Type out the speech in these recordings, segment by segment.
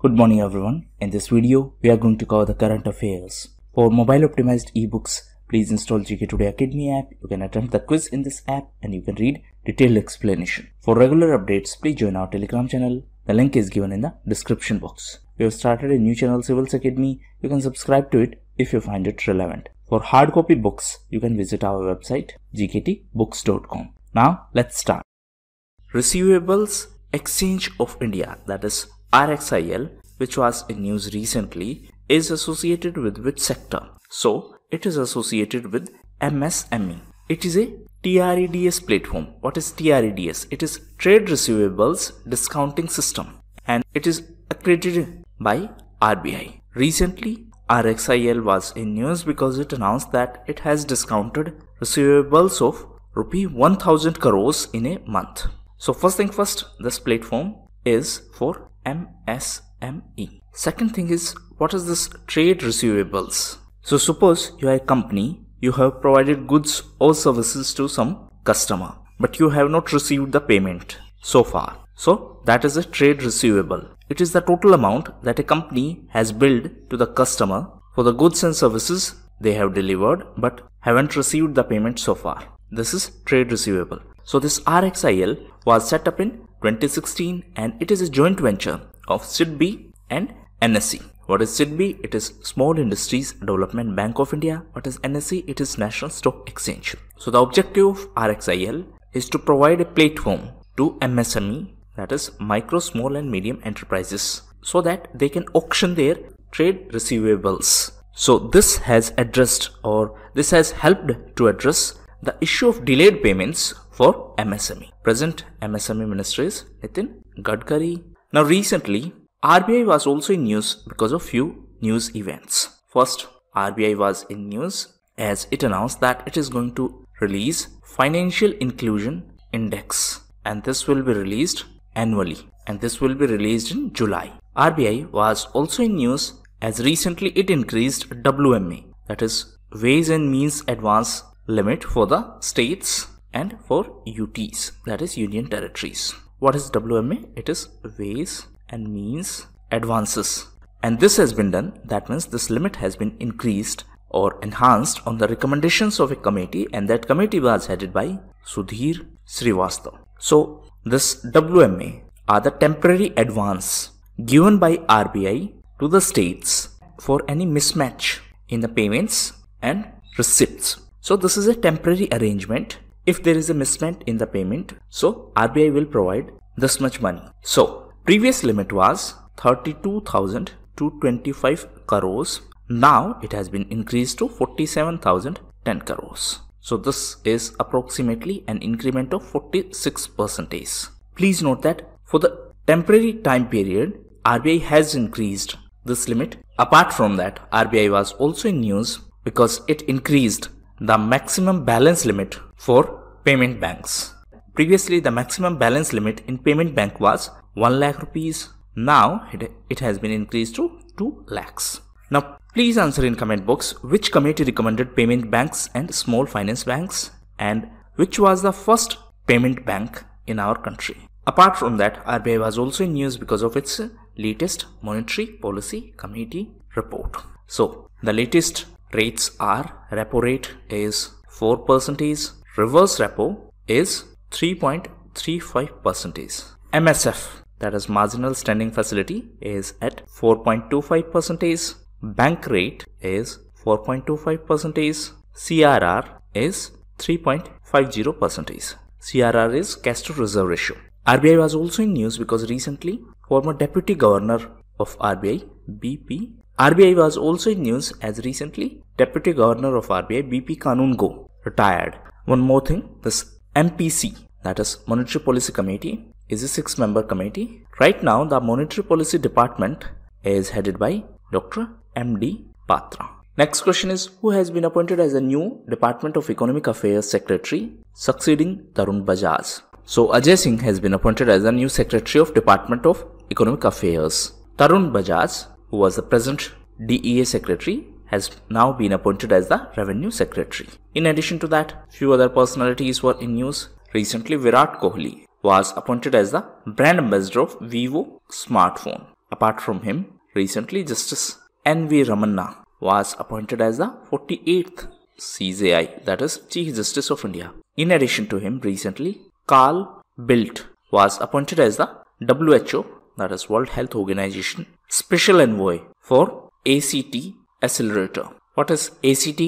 Good morning everyone. In this video, we are going to cover the current affairs. For mobile optimized ebooks, please install GK Today Academy app. You can attempt the quiz in this app and you can read detailed explanation. For regular updates, please join our Telegram channel. The link is given in the description box. We have started a new channel Civils Academy. You can subscribe to it if you find it relevant. For hard copy books, you can visit our website gktbooks.com. Now let's start. Receivables Exchange of India that is RXIL, which was in news recently, is associated with which sector? So, it is associated with MSME. It is a TREDS platform. What is TREDS? It is Trade Receivables Discounting System and it is accredited by RBI. Recently, RXIL was in news because it announced that it has discounted receivables of rupee 1000 crores in a month. So first thing first, this platform is for MSME. Second thing is what is this trade receivables? So suppose you are a company, you have provided goods or services to some customer, but you have not received the payment so far. So that is a trade receivable. It is the total amount that a company has billed to the customer for the goods and services they have delivered but haven't received the payment so far. This is trade receivable. So this RXIL was set up in 2016 and it is a joint venture of SIDBI and NSE. What is SIDBI? It is Small Industries Development Bank of India. What is NSE? It is National Stock Exchange. So the objective of RXIL is to provide a platform to MSME that is micro, small and medium enterprises so that they can auction their trade receivables. So this has addressed or this has helped to address the issue of delayed payments for MSME. Present MSME minister is Nitin Gadkari. Now recently, RBI was also in news because of few news events. First, RBI was in news as it announced that it is going to release Financial Inclusion Index and this will be released annually and this will be released in July. RBI was also in news as recently it increased WMA that is Ways and Means Advance limit for the states and for UTs, that is Union Territories. What is WMA? It is ways and means advances. And this has been done, that means this limit has been increased or enhanced on the recommendations of a committee and that committee was headed by Sudhir Srivastava. So this WMA are the temporary advance given by RBI to the states for any mismatch in the payments and receipts. So this is a temporary arrangement if there is a mismatch in the payment. So RBI will provide this much money. So previous limit was 32,000 to 25 crores. Now it has been increased to 47,010 crores. So this is approximately an increment of 46 percentage. Please note that for the temporary time period, RBI has increased this limit. Apart from that, RBI was also in news because it increased the maximum balance limit for payment banks. Previously, the maximum balance limit in payment bank was 1 lakh rupees. Now it, it has been increased to 2 lakhs. Now please answer in comment box which committee recommended payment banks and small finance banks and which was the first payment bank in our country. Apart from that, RBI was also in news because of its latest monetary policy committee report. So the latest rates are repo rate is 4 percentage, reverse repo is 3.35 percentage. MSF that is marginal standing facility is at 4.25 percentage. Bank rate is 4.25 percentage. CRR is 3.50 percentage. CRR is cash to reserve ratio. RBI was also in news because recently former deputy governor of RBI BP RBI was also in news as recently Deputy Governor of RBI BP Kanungo retired. One more thing, this MPC that is Monetary Policy Committee is a six member committee. Right now the Monetary Policy Department is headed by Dr. MD Patra. Next question is who has been appointed as the new Department of Economic Affairs Secretary succeeding Tarun Bajaj. So Ajay Singh has been appointed as the new Secretary of Department of Economic Affairs. Tarun Bajaj who was the present DEA secretary, has now been appointed as the revenue secretary. In addition to that, few other personalities were in news. Recently, Virat Kohli was appointed as the brand ambassador of Vivo smartphone. Apart from him, recently Justice N.V. Ramana was appointed as the 48th CJI, that is Chief Justice of India. In addition to him, recently Carl Bildt was appointed as the WHO, that is World Health Organization, Special Envoy for ACT Accelerator. What is ACT?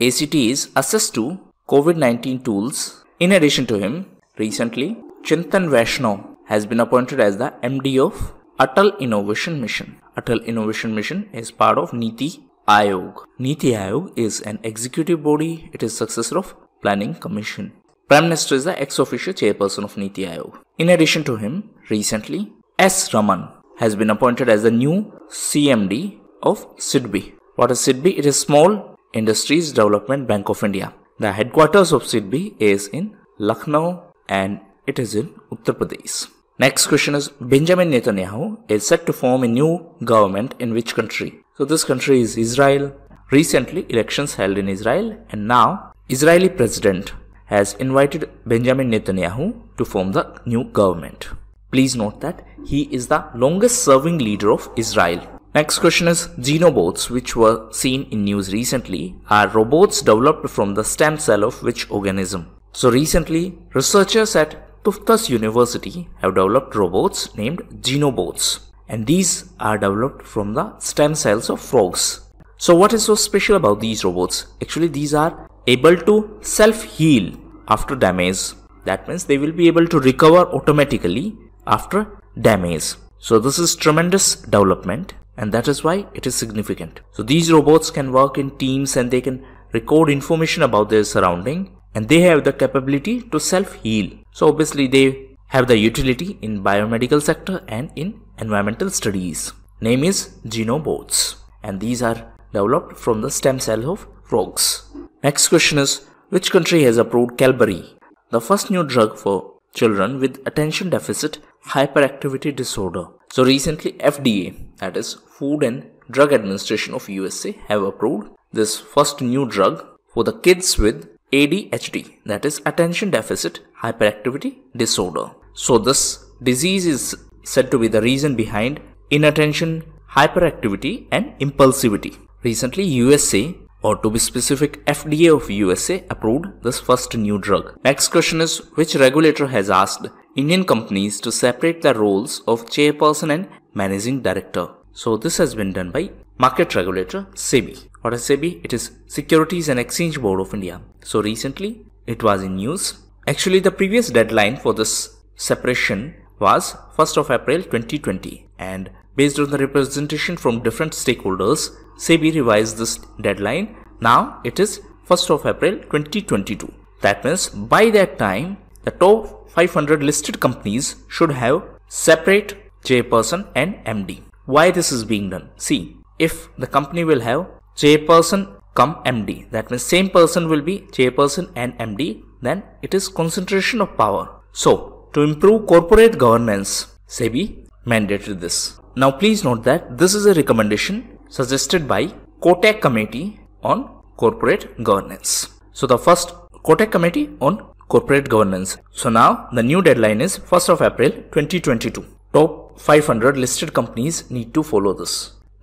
ACT is Access to COVID-19 Tools. In addition to him, recently Chintan Vaishnav has been appointed as the MD of Atal Innovation Mission. Atal Innovation Mission is part of Niti Aayog. Niti Aayog is an executive body. It is successor of Planning Commission. Prime Minister is the ex-officio chairperson of Niti Aayog. In addition to him, recently S. Raman has been appointed as the new CMD of SIDBI. What is SIDBI? It is Small Industries Development Bank of India. The headquarters of SIDBI is in Lucknow and it is in Uttar Pradesh. Next question is Benjamin Netanyahu is set to form a new government in which country? So this country is Israel. Recently elections held in Israel and now Israeli president has invited Benjamin Netanyahu to form the new government. Please note that he is the longest serving leader of Israel. Next question is Xenobots, which were seen in news recently, are robots developed from the stem cell of which organism? So recently, researchers at Tufts University have developed robots named Xenobots and these are developed from the stem cells of frogs. So what is so special about these robots? Actually these are able to self-heal after damage. That means they will be able to recover automatically after damage. So this is tremendous development and that is why it is significant. So these robots can work in teams and they can record information about their surrounding and they have the capability to self-heal. So obviously they have the utility in biomedical sector and in environmental studies. Name is Xenobots and these are developed from the stem cell of frogs. Next question is which country has approved Qelbree, the first new drug for children with attention deficit hyperactivity disorder. So recently FDA, that is Food and Drug Administration of USA have approved this first new drug for the kids with ADHD, that is attention deficit hyperactivity disorder. So this disease is said to be the reason behind inattention, hyperactivity and impulsivity. Recently USA or to be specific FDA of USA approved this first new drug. Next question is which regulator has asked Indian companies to separate the roles of chairperson and managing director. So this has been done by market regulator SEBI. What is SEBI? It is Securities and Exchange Board of India. So recently it was in news. Actually the previous deadline for this separation was 1st of April 2020 and based on the representation from different stakeholders, SEBI revised this deadline. Now it is 1st of April 2022. That means by that time the top 500 listed companies should have separate chairperson and MD. Why this is being done? See, if the company will have chairperson come MD, that means same person will be chairperson and MD, then it is concentration of power. So to improve corporate governance, SEBI mandated this. Now please note that this is a recommendation suggested by Kotak Committee on Corporate Governance. So the first Kotak Committee on Corporate Governance. So now the new deadline is 1st of April 2022. Top 500 listed companies need to follow this.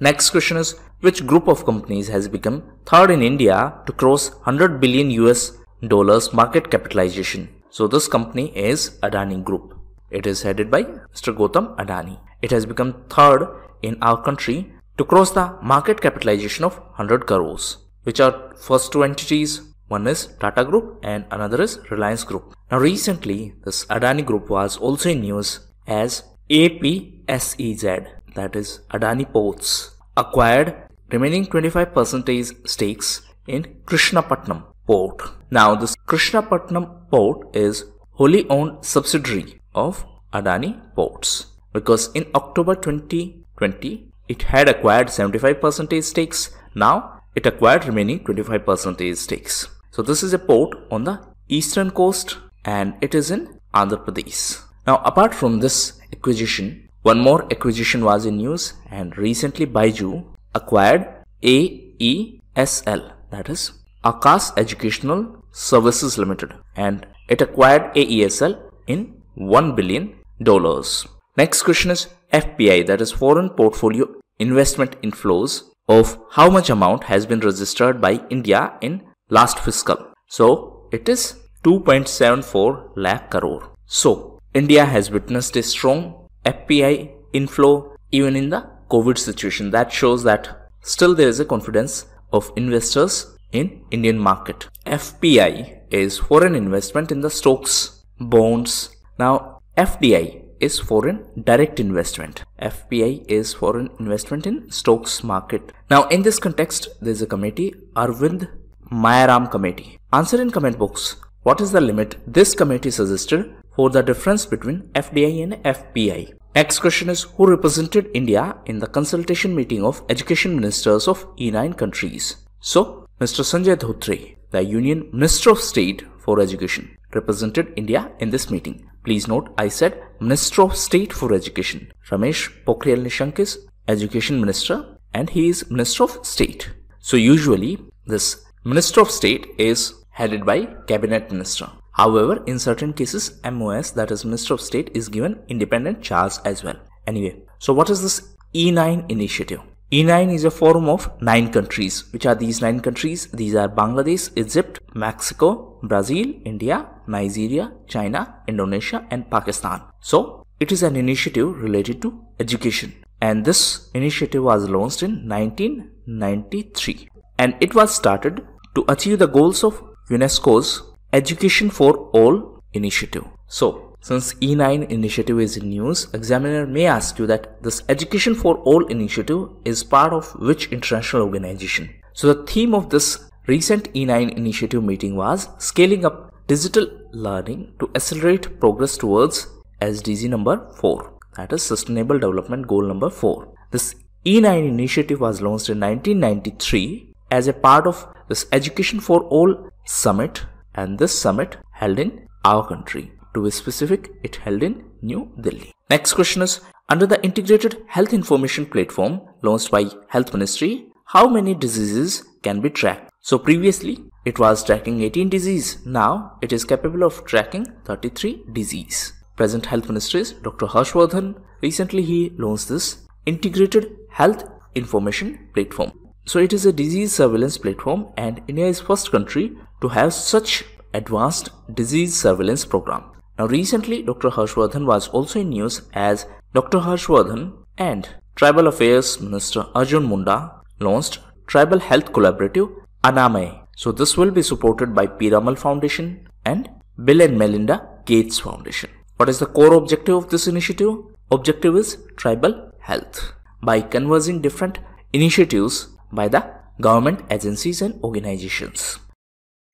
Next question is which group of companies has become third in India to cross 100 billion US dollars market capitalization? So this company is Adani Group. It is headed by Mr. Gautam Adani. It has become third in our country to cross the market capitalization of 100 crores, which are first two entities. One is Tata Group and another is Reliance Group. Now recently, this Adani Group was also in news as APSEZ, that is Adani Ports, acquired remaining 25% stakes in Krishnapatnam port. Now this Krishnapatnam port is wholly owned subsidiary of Adani Ports because in October 2020 it had acquired 75% stakes. Now it acquired remaining 25% stakes. So this is a port on the eastern coast and it is in Andhra Pradesh. Now apart from this acquisition, one more acquisition was in news and recently Byju acquired AESL that is Aakash Educational Services Limited and it acquired AESL in $1 billion. Next question is FPI that is foreign portfolio investment inflows of how much amount has been registered by India in last fiscal. So it is 2.74 lakh crore. So India has witnessed a strong FPI inflow even in the COVID situation. That shows that still there is a confidence of investors in Indian market. FPI is foreign investment in the stocks, bonds. Now FDI is foreign direct investment. FPI is foreign investment in stocks market. Now in this context, there is a committee, Arvind Mayaram committee. Answer in comment box. What is the limit this committee suggested for the difference between FDI and FPI? Next question is who represented India in the consultation meeting of education ministers of E9 countries? So, Mr. Sanjay Dhotre, the Union Minister of State for Education, represented India in this meeting. Please note I said Minister of State for Education. Ramesh Pokhriyal Nishank is Education Minister and he is Minister of State. So usually this Minister of State is headed by Cabinet Minister. However, in certain cases, MOS, that is Minister of State, is given independent charge as well. Anyway, so what is this E9 initiative? E9 is a forum of nine countries. Which are these nine countries? These are Bangladesh, Egypt, Mexico, Brazil, India, Nigeria, China, Indonesia, and Pakistan. So, it is an initiative related to education. And this initiative was launched in 1993. And it was started to achieve the goals of UNESCO's Education for All initiative. So, since E9 initiative is in news, examiner may ask you that this Education for All initiative is part of which international organization. So the theme of this recent E9 initiative meeting was scaling up digital learning to accelerate progress towards SDG number 4 that is sustainable development goal number 4. This E9 initiative was launched in 1993 as a part of this Education for All summit and this summit held in our country. To be specific, it held in New Delhi. Next question is, under the Integrated Health Information Platform launched by Health Ministry, how many diseases can be tracked? So previously, it was tracking 18 diseases. Now, it is capable of tracking 33 diseases. Present Health Minister is Dr. Harshvardhan. Recently, he launched this Integrated Health Information Platform. So it is a disease surveillance platform and India is first country to have such advanced disease surveillance program. Now recently Dr. Harshvardhan was also in news as Dr. Harshvardhan and Tribal Affairs Minister Arjun Munda launched Tribal Health Collaborative Anamay. So this will be supported by Piramal Foundation and Bill and Melinda Gates Foundation. What is the core objective of this initiative? Objective is tribal health. By converging different initiatives by the government agencies and organizations.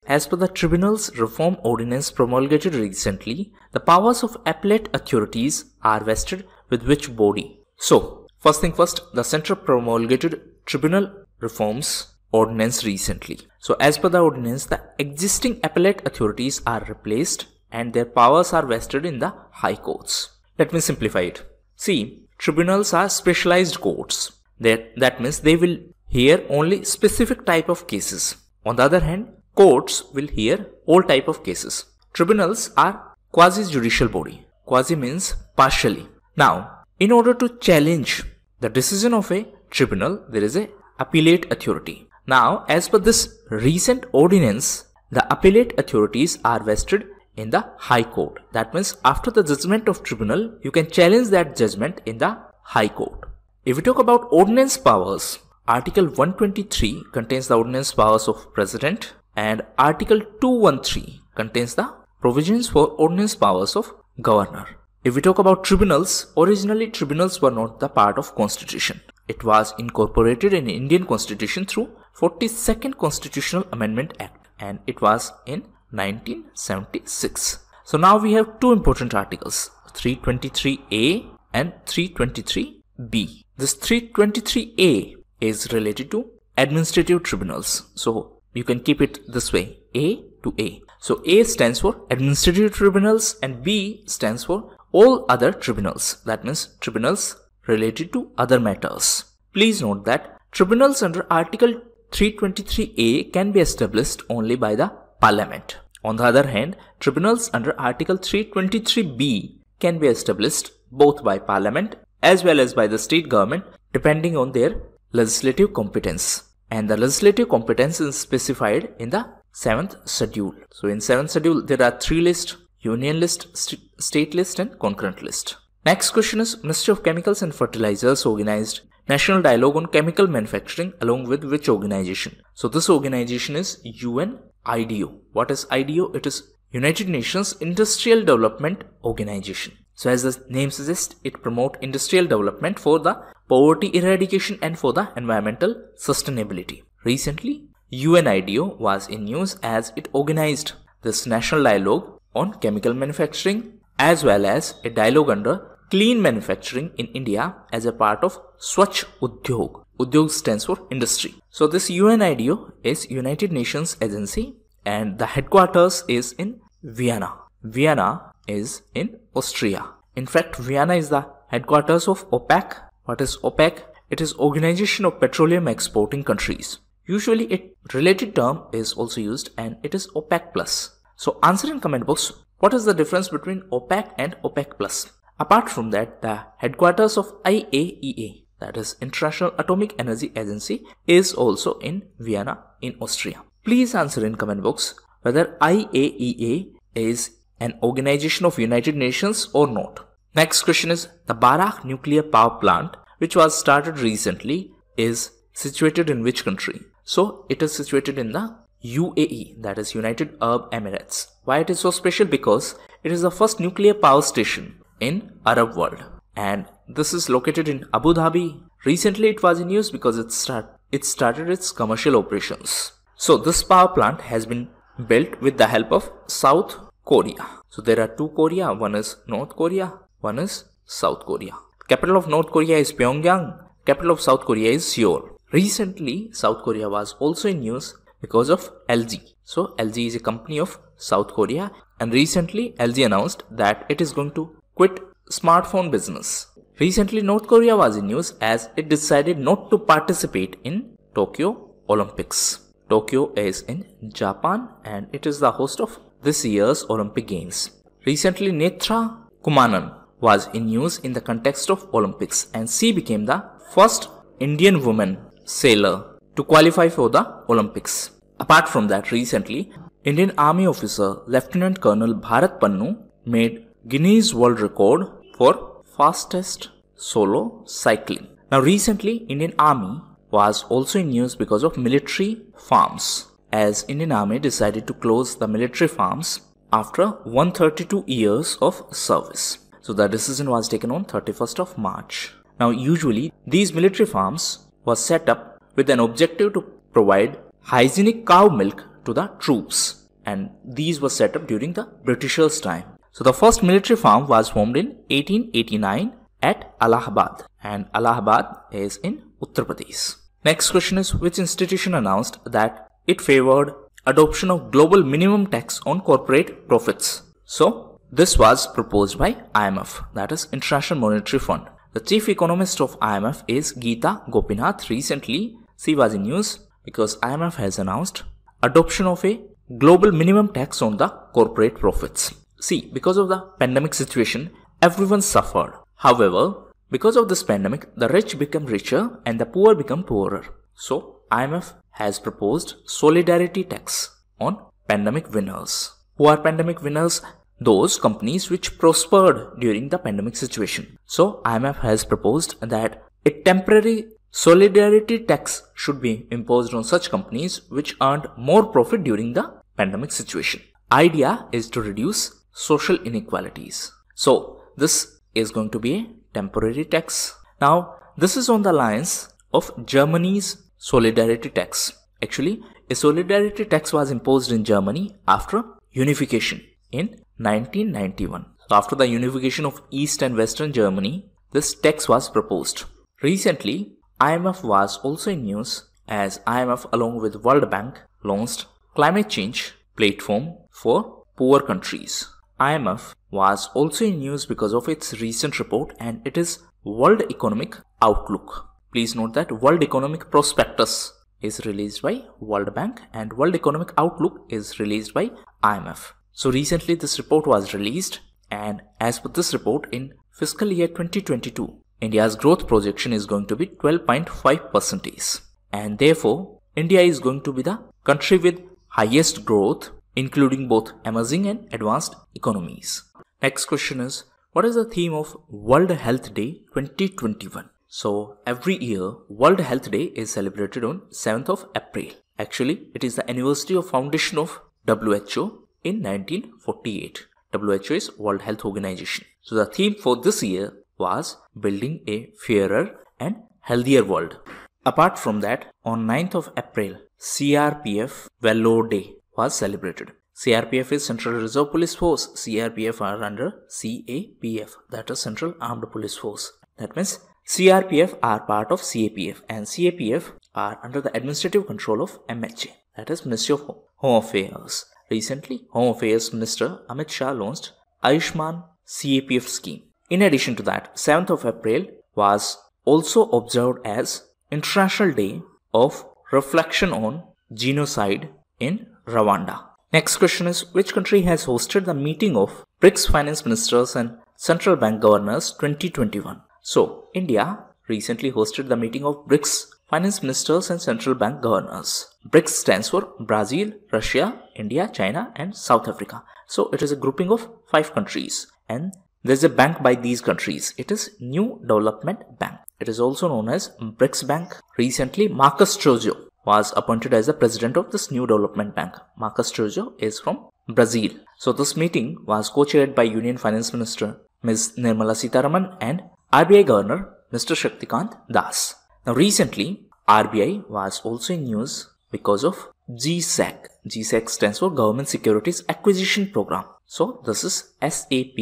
As per the Tribunals Reform Ordinance promulgated recently, the powers of appellate authorities are vested with which body? So, first thing first, the Centre promulgated Tribunal Reforms Ordinance recently. So, as per the ordinance, the existing appellate authorities are replaced and their powers are vested in the High Courts. Let me simplify it. See, tribunals are specialized courts. That, that means they will hear only specific type of cases. On the other hand, courts will hear all type of cases. Tribunals are quasi-judicial body. Quasi means partially. Now, in order to challenge the decision of a tribunal, there is a appellate authority. Now, as per this recent ordinance, the appellate authorities are vested in the High Court. That means after the judgment of tribunal, you can challenge that judgment in the High Court. If we talk about ordinance powers, Article 123 contains the ordinance powers of President and Article 213 contains the provisions for ordinance powers of Governor. If we talk about tribunals, originally tribunals were not the part of constitution. It was incorporated in Indian constitution through 42nd Constitutional Amendment Act and it was in 1976. So now we have two important articles 323A and 323B. This 323A is related to administrative tribunals. So you can keep it this way A to A. So A stands for administrative tribunals and B stands for all other tribunals. That means tribunals related to other matters. Please note that tribunals under Article 323A can be established only by the Parliament. On the other hand, tribunals under Article 323B can be established both by parliament as well as by the state government depending on their legislative competence. And the legislative competence is specified in the 7th schedule. So in 7th schedule there are three lists union list, st state list and concurrent list. Next question is Ministry of Chemicals and Fertilizers organized National Dialogue on Chemical Manufacturing along with which organization? So this organization is UN IDO. What is IDO? It is United Nations Industrial Development Organization. So as the name suggests, it promotes industrial development for the poverty eradication and for the environmental sustainability. Recently, UNIDO was in news as it organized this national dialogue on chemical manufacturing as well as a dialogue under clean manufacturing in India as a part of Swachh Udyog. Udyog stands for industry. So this UNIDO is United Nations agency and the headquarters is in Vienna. Vienna is in Austria. In fact, Vienna is the headquarters of OPEC. What is OPEC? It is Organization of Petroleum Exporting Countries. Usually a related term is also used and it is OPEC plus. So answer in comment box what is the difference between OPEC and OPEC plus. Apart from that, the headquarters of IAEA, that is International Atomic Energy Agency, is also in Vienna in Austria. Please answer in comment box whether IAEA is an organization of United Nations or not. Next question is the Barakah nuclear power plant which was started recently is situated in which country? So it is situated in the UAE that is United Arab Emirates. Why it is so special? Because it is the first nuclear power station in Arab world and this is located in Abu Dhabi. Recently it was in news because it start it started its commercial operations. So this power plant has been built with the help of South Korea. So there are two Korea, one is North Korea, one is South Korea. Capital of North Korea is Pyongyang, capital of South Korea is Seoul. Recently, South Korea was also in news because of LG. So LG is a company of South Korea and recently LG announced that it is going to quit smartphone business. Recently North Korea was in news as it decided not to participate in Tokyo Olympics. Tokyo is in Japan and it is the host of this year's Olympic Games. Recently, Netra Kumanan was in news in the context of Olympics and she became the first Indian woman sailor to qualify for the Olympics. Apart from that, recently, Indian Army officer Lieutenant Colonel Bharat Pannu made Guinness World Record for fastest solo cycling. Now recently, Indian Army was also in news because of military farms as Indian Army decided to close the military farms after 132 years of service. So the decision was taken on 31st of March. Now usually these military farms were set up with an objective to provide hygienic cow milk to the troops and these were set up during the Britishers time. So the first military farm was formed in 1889 at Allahabad and Allahabad is in Uttar Pradesh. Next question is which institution announced that it favored adoption of global minimum tax on corporate profits. So this was proposed by IMF that is International Monetary Fund. The chief economist of IMF is Gita Gopinath. Recently she was in news because IMF has announced adoption of a global minimum tax on the corporate profits. See, because of the pandemic situation, everyone suffered. However, because of this pandemic, the rich become richer and the poor become poorer. So, IMF has proposed solidarity tax on pandemic winners. Who are pandemic winners? Those companies which prospered during the pandemic situation. So IMF has proposed that a temporary solidarity tax should be imposed on such companies which earned more profit during the pandemic situation. Idea is to reduce social inequalities. So this is going to be a temporary tax. Now this is on the lines of Germany's solidarity tax. Actually, a solidarity tax was imposed in Germany after unification in 1991. So after the unification of East and Western Germany, this tax was proposed. Recently, IMF was also in news as IMF along with World Bank launched climate change platform for poor countries. IMF was also in news because of its recent report and it is World Economic Outlook. Please note that World Economic Prospectus is released by World Bank and World Economic Outlook is released by IMF. So recently this report was released and as per this report in fiscal year 2022, India's growth projection is going to be 12.5 percent and therefore India is going to be the country with highest growth including both emerging and advanced economies. Next question is what is the theme of World Health Day 2021? So every year World Health Day is celebrated on 7th of April. Actually it is the anniversary of foundation of WHO in 1948. WHO is World Health Organization. So the theme for this year was building a fairer and healthier world. Apart from that, on 9th of April, CRPF Valour Day was celebrated. CRPF is Central Reserve Police Force. CRPF are under CAPF, that is Central Armed Police Force. That means CRPF are part of CAPF and CAPF are under the administrative control of MHA, that is Ministry of Home Affairs. Recently, Home Affairs Minister Amit Shah launched Ayushman CAPF scheme. In addition to that, 7th of April was also observed as International Day of Reflection on Genocide in Rwanda. Next question is which country has hosted the meeting of BRICS finance ministers and central bank governors 2021? So, India recently hosted the meeting of BRICS finance ministers and central bank governors. BRICS stands for Brazil, Russia, India, China and South Africa. So, it is a grouping of five countries and there's a bank by these countries. It is New Development Bank. It is also known as BRICS Bank. Recently, Marcos Troyjo was appointed as the president of this new development bank. Marcos Troyjo is from Brazil. So this meeting was co-chaired by Union Finance Minister Ms. Nirmala Sitharaman and RBI Governor Mr. Shaktikant Das. Now recently, RBI was also in news because of GSEC. GSEC stands for Government Securities Acquisition Program. So this is SAP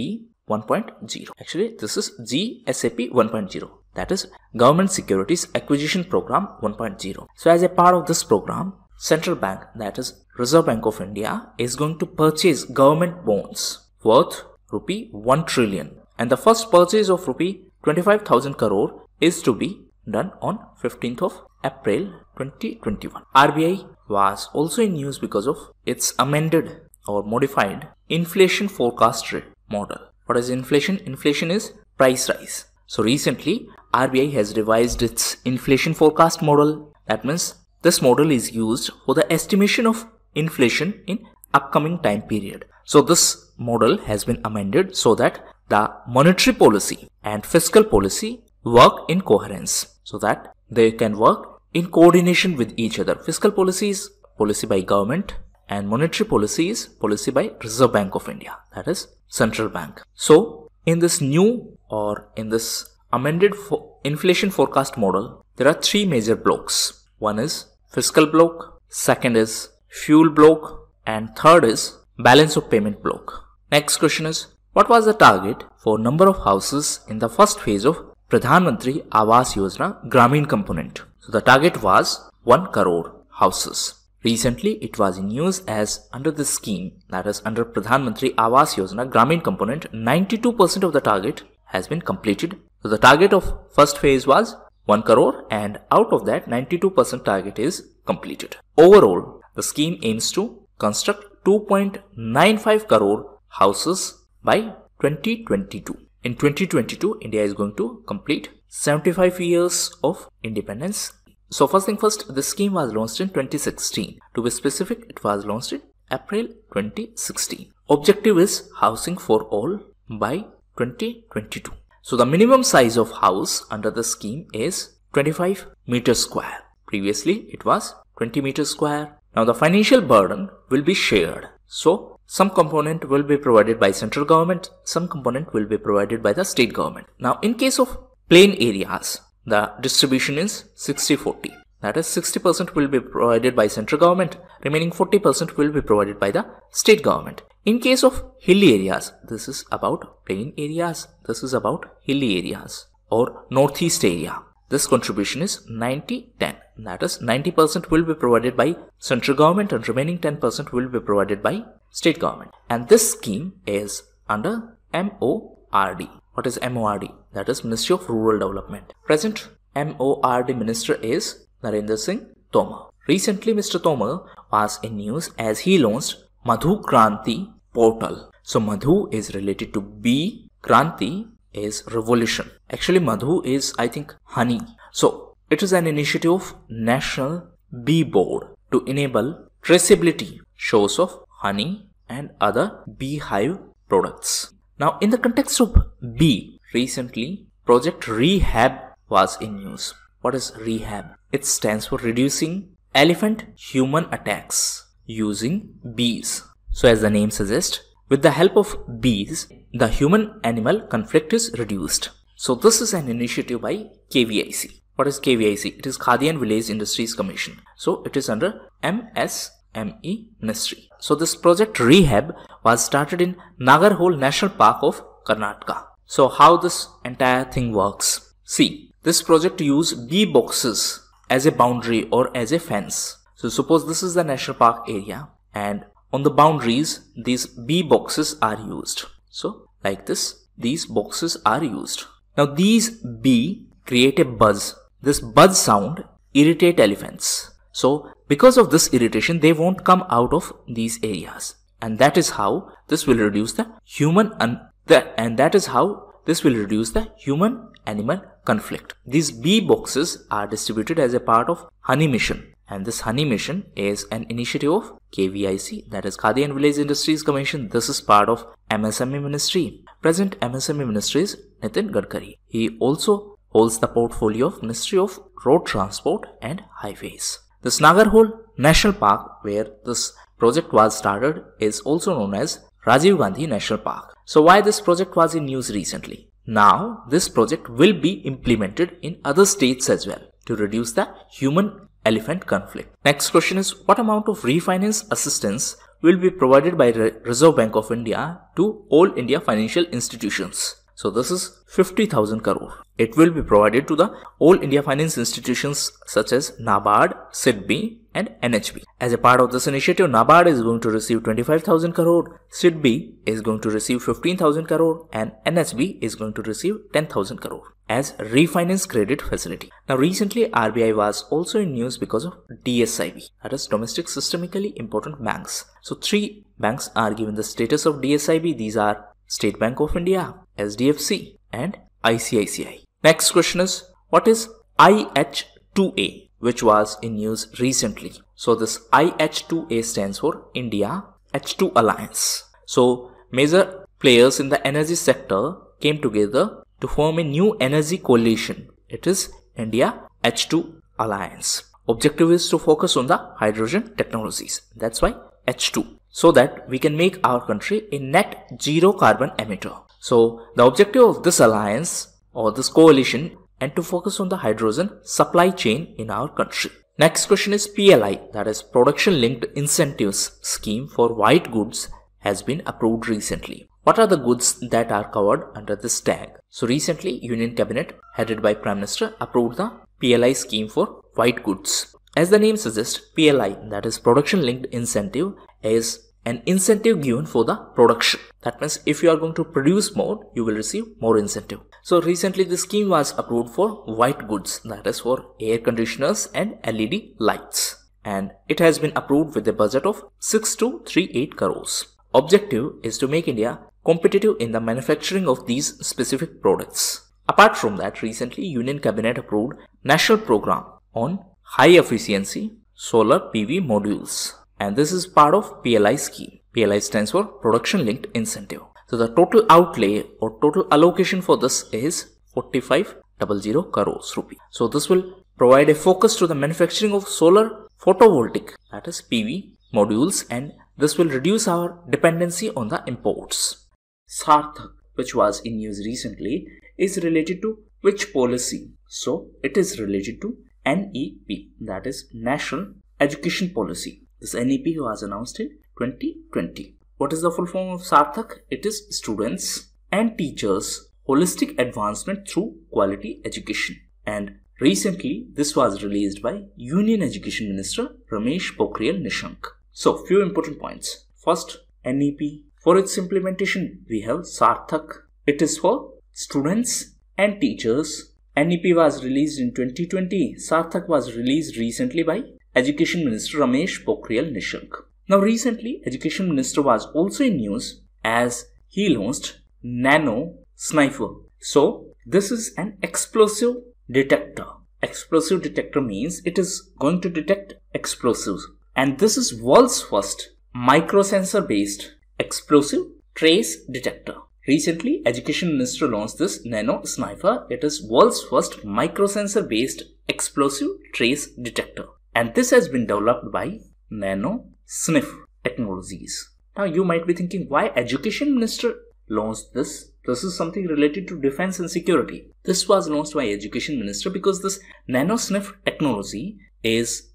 1.0. Actually, this is GSAP 1.0 that is Government Securities Acquisition Program 1.0. So as a part of this program, Central Bank that is Reserve Bank of India is going to purchase government bonds worth rupee 1 trillion and the first purchase of rupee 25,000 crore is to be done on 15th of April 2021. RBI was also in news because of its amended or modified inflation forecast model. What is inflation? Inflation is price rise. So recently RBI has revised its inflation forecast model. That means this model is used for the estimation of inflation in upcoming time period. So this model has been amended so that the monetary policy and fiscal policy work in coherence so that they can work in coordination with each other. Fiscal policy is policy by government and monetary policy is policy by Reserve Bank of India that is central bank. So in this new or in this amended fo inflation forecast model, there are three major blocks. One is fiscal block, second is fuel block, and third is balance of payment block. Next question is, what was the target for number of houses in the first phase of Pradhan Mantri Awas Yojana Gramin component? So the target was 1 crore houses. Recently, it was in news as under this scheme, that is under Pradhan Mantri Awas Yojana Gramin component, 92% of the target has been completed so the target of first phase was 1 crore and out of that 92% target is completed. Overall, the scheme aims to construct 2.95 crore houses by 2022. In 2022, India is going to complete 75 years of independence. So first thing first, the scheme was launched in 2016. To be specific, it was launched in April 2016. Objective is housing for all by 2022. So the minimum size of house under the scheme is 25 meters square. Previously it was 20 meters square. Now the financial burden will be shared. So some component will be provided by central government, some component will be provided by the state government. Now in case of plain areas, the distribution is 60-40. That is 60% will be provided by central government, remaining 40% will be provided by the state government. In case of hilly areas, this is about plain areas, this is about hilly areas or northeast area. This contribution is 90-10. That is 90% will be provided by central government and remaining 10% will be provided by state government. And this scheme is under MORD. What is MORD? That is Ministry of Rural Development. Present MORD Minister is Narendra Singh Tomar. Recently, Mr. Tomar was in news as he launched Madhu Kranti portal. So Madhu is related to bee, Kranti is revolution. Actually, Madhu is, I think, honey. So, it is an initiative of National Bee Board to enable traceability shows of honey and other beehive products. Now, in the context of bee, recently, Project Rehab was in news. What is Rehab? It stands for Reducing Elephant Human Attacks using bees. So, as the name suggests, with the help of bees, the human-animal conflict is reduced. So this is an initiative by KVIC. What is KVIC? It is Khadi Village Industries Commission. So it is under MSME Ministry. So this project Rehab was started in Nagarhole National Park of Karnataka. So how this entire thing works? See, this project use bee boxes as a boundary or as a fence. So suppose this is the national park area and on the boundaries, these bee boxes are used. So like this, these boxes are used. Now these bee create a buzz. This buzz sound irritate elephants. So because of this irritation, they won't come out of these areas. And that is how this will reduce the human and that and that is how this will reduce the human animal conflict. These bee boxes are distributed as a part of honey mission and this honey mission is an initiative of KVIC that is Khadi and Village Industries Commission. This is part of MSME Ministry. Present MSME Ministry is Nitin Gadkari. He also holds the portfolio of Ministry of Road Transport and Highways. This Nagarhole National Park where this project was started is also known as Rajiv Gandhi National Park. So why this project was in news recently? Now this project will be implemented in other states as well to reduce the human elephant conflict. Next question is what amount of refinance assistance will be provided by Reserve Bank of India to all India financial institutions? So this is 50,000 crore. It will be provided to the all India finance institutions such as NABARD, SIDBI and NHB. As a part of this initiative, NABARD is going to receive 25,000 crore, SIDBI is going to receive 15,000 crore and NHB is going to receive 10,000 crore as refinance credit facility. Now recently RBI was also in news because of DSIB that is domestic systemically important banks. So three banks are given the status of DSIB. These are State Bank of India, HDFC and ICICI. Next question is what is IH2A which was in news recently. So this IH2A stands for India H2 Alliance. So major players in the energy sector came together to form a new energy coalition. It is India H2 Alliance. Objective is to focus on the hydrogen technologies. That's why H2. So that we can make our country a net zero carbon emitter. So the objective of this alliance or this coalition and to focus on the hydrogen supply chain in our country. Next question is PLI that is production linked incentives scheme for white goods has been approved recently. What are the goods that are covered under this tag? So recently Union Cabinet headed by Prime Minister approved the PLI scheme for white goods. As the name suggests, PLI that is production linked incentive is an incentive given for the production. That means if you are going to produce more, you will receive more incentive. So recently the scheme was approved for white goods that is for air conditioners and LED lights and it has been approved with a budget of 6 to 38 crores. Objective is to make India competitive in the manufacturing of these specific products. Apart from that, recently Union Cabinet approved National Program on High Efficiency Solar PV Modules and this is part of PLI scheme. PLI stands for Production Linked Incentive. So the total outlay or total allocation for this is 4500 crores rupee. So this will provide a focus to the manufacturing of solar photovoltaic that is PV modules and this will reduce our dependency on the imports. Sarthak which was in news recently is related to which policy? So it is related to NEP that is National Education Policy. This NEP was announced in 2020. What is the full form of Sarthak? It is students and teachers holistic advancement through quality education. And recently this was released by Union Education Minister Ramesh Pokhriyal Nishank. So few important points. First, NEP. For its implementation, we have Sarthak. It is for students and teachers. NEP was released in 2020. Sarthak was released recently by Education Minister Ramesh Pokhriyal Nishank. Now recently, Education Minister was also in news as he launched Nano Sniper. So this is an explosive detector. Explosive detector means it is going to detect explosives. And this is world's first microsensor based explosive trace detector. Recently, Education Minister launched this Nano Sniper. It is world's first microsensor based explosive trace detector. And this has been developed by Nano Sniff Technologies. Now you might be thinking why Education Minister launched this. This is something related to defense and security. This was launched by Education Minister because this Nano Sniff technology is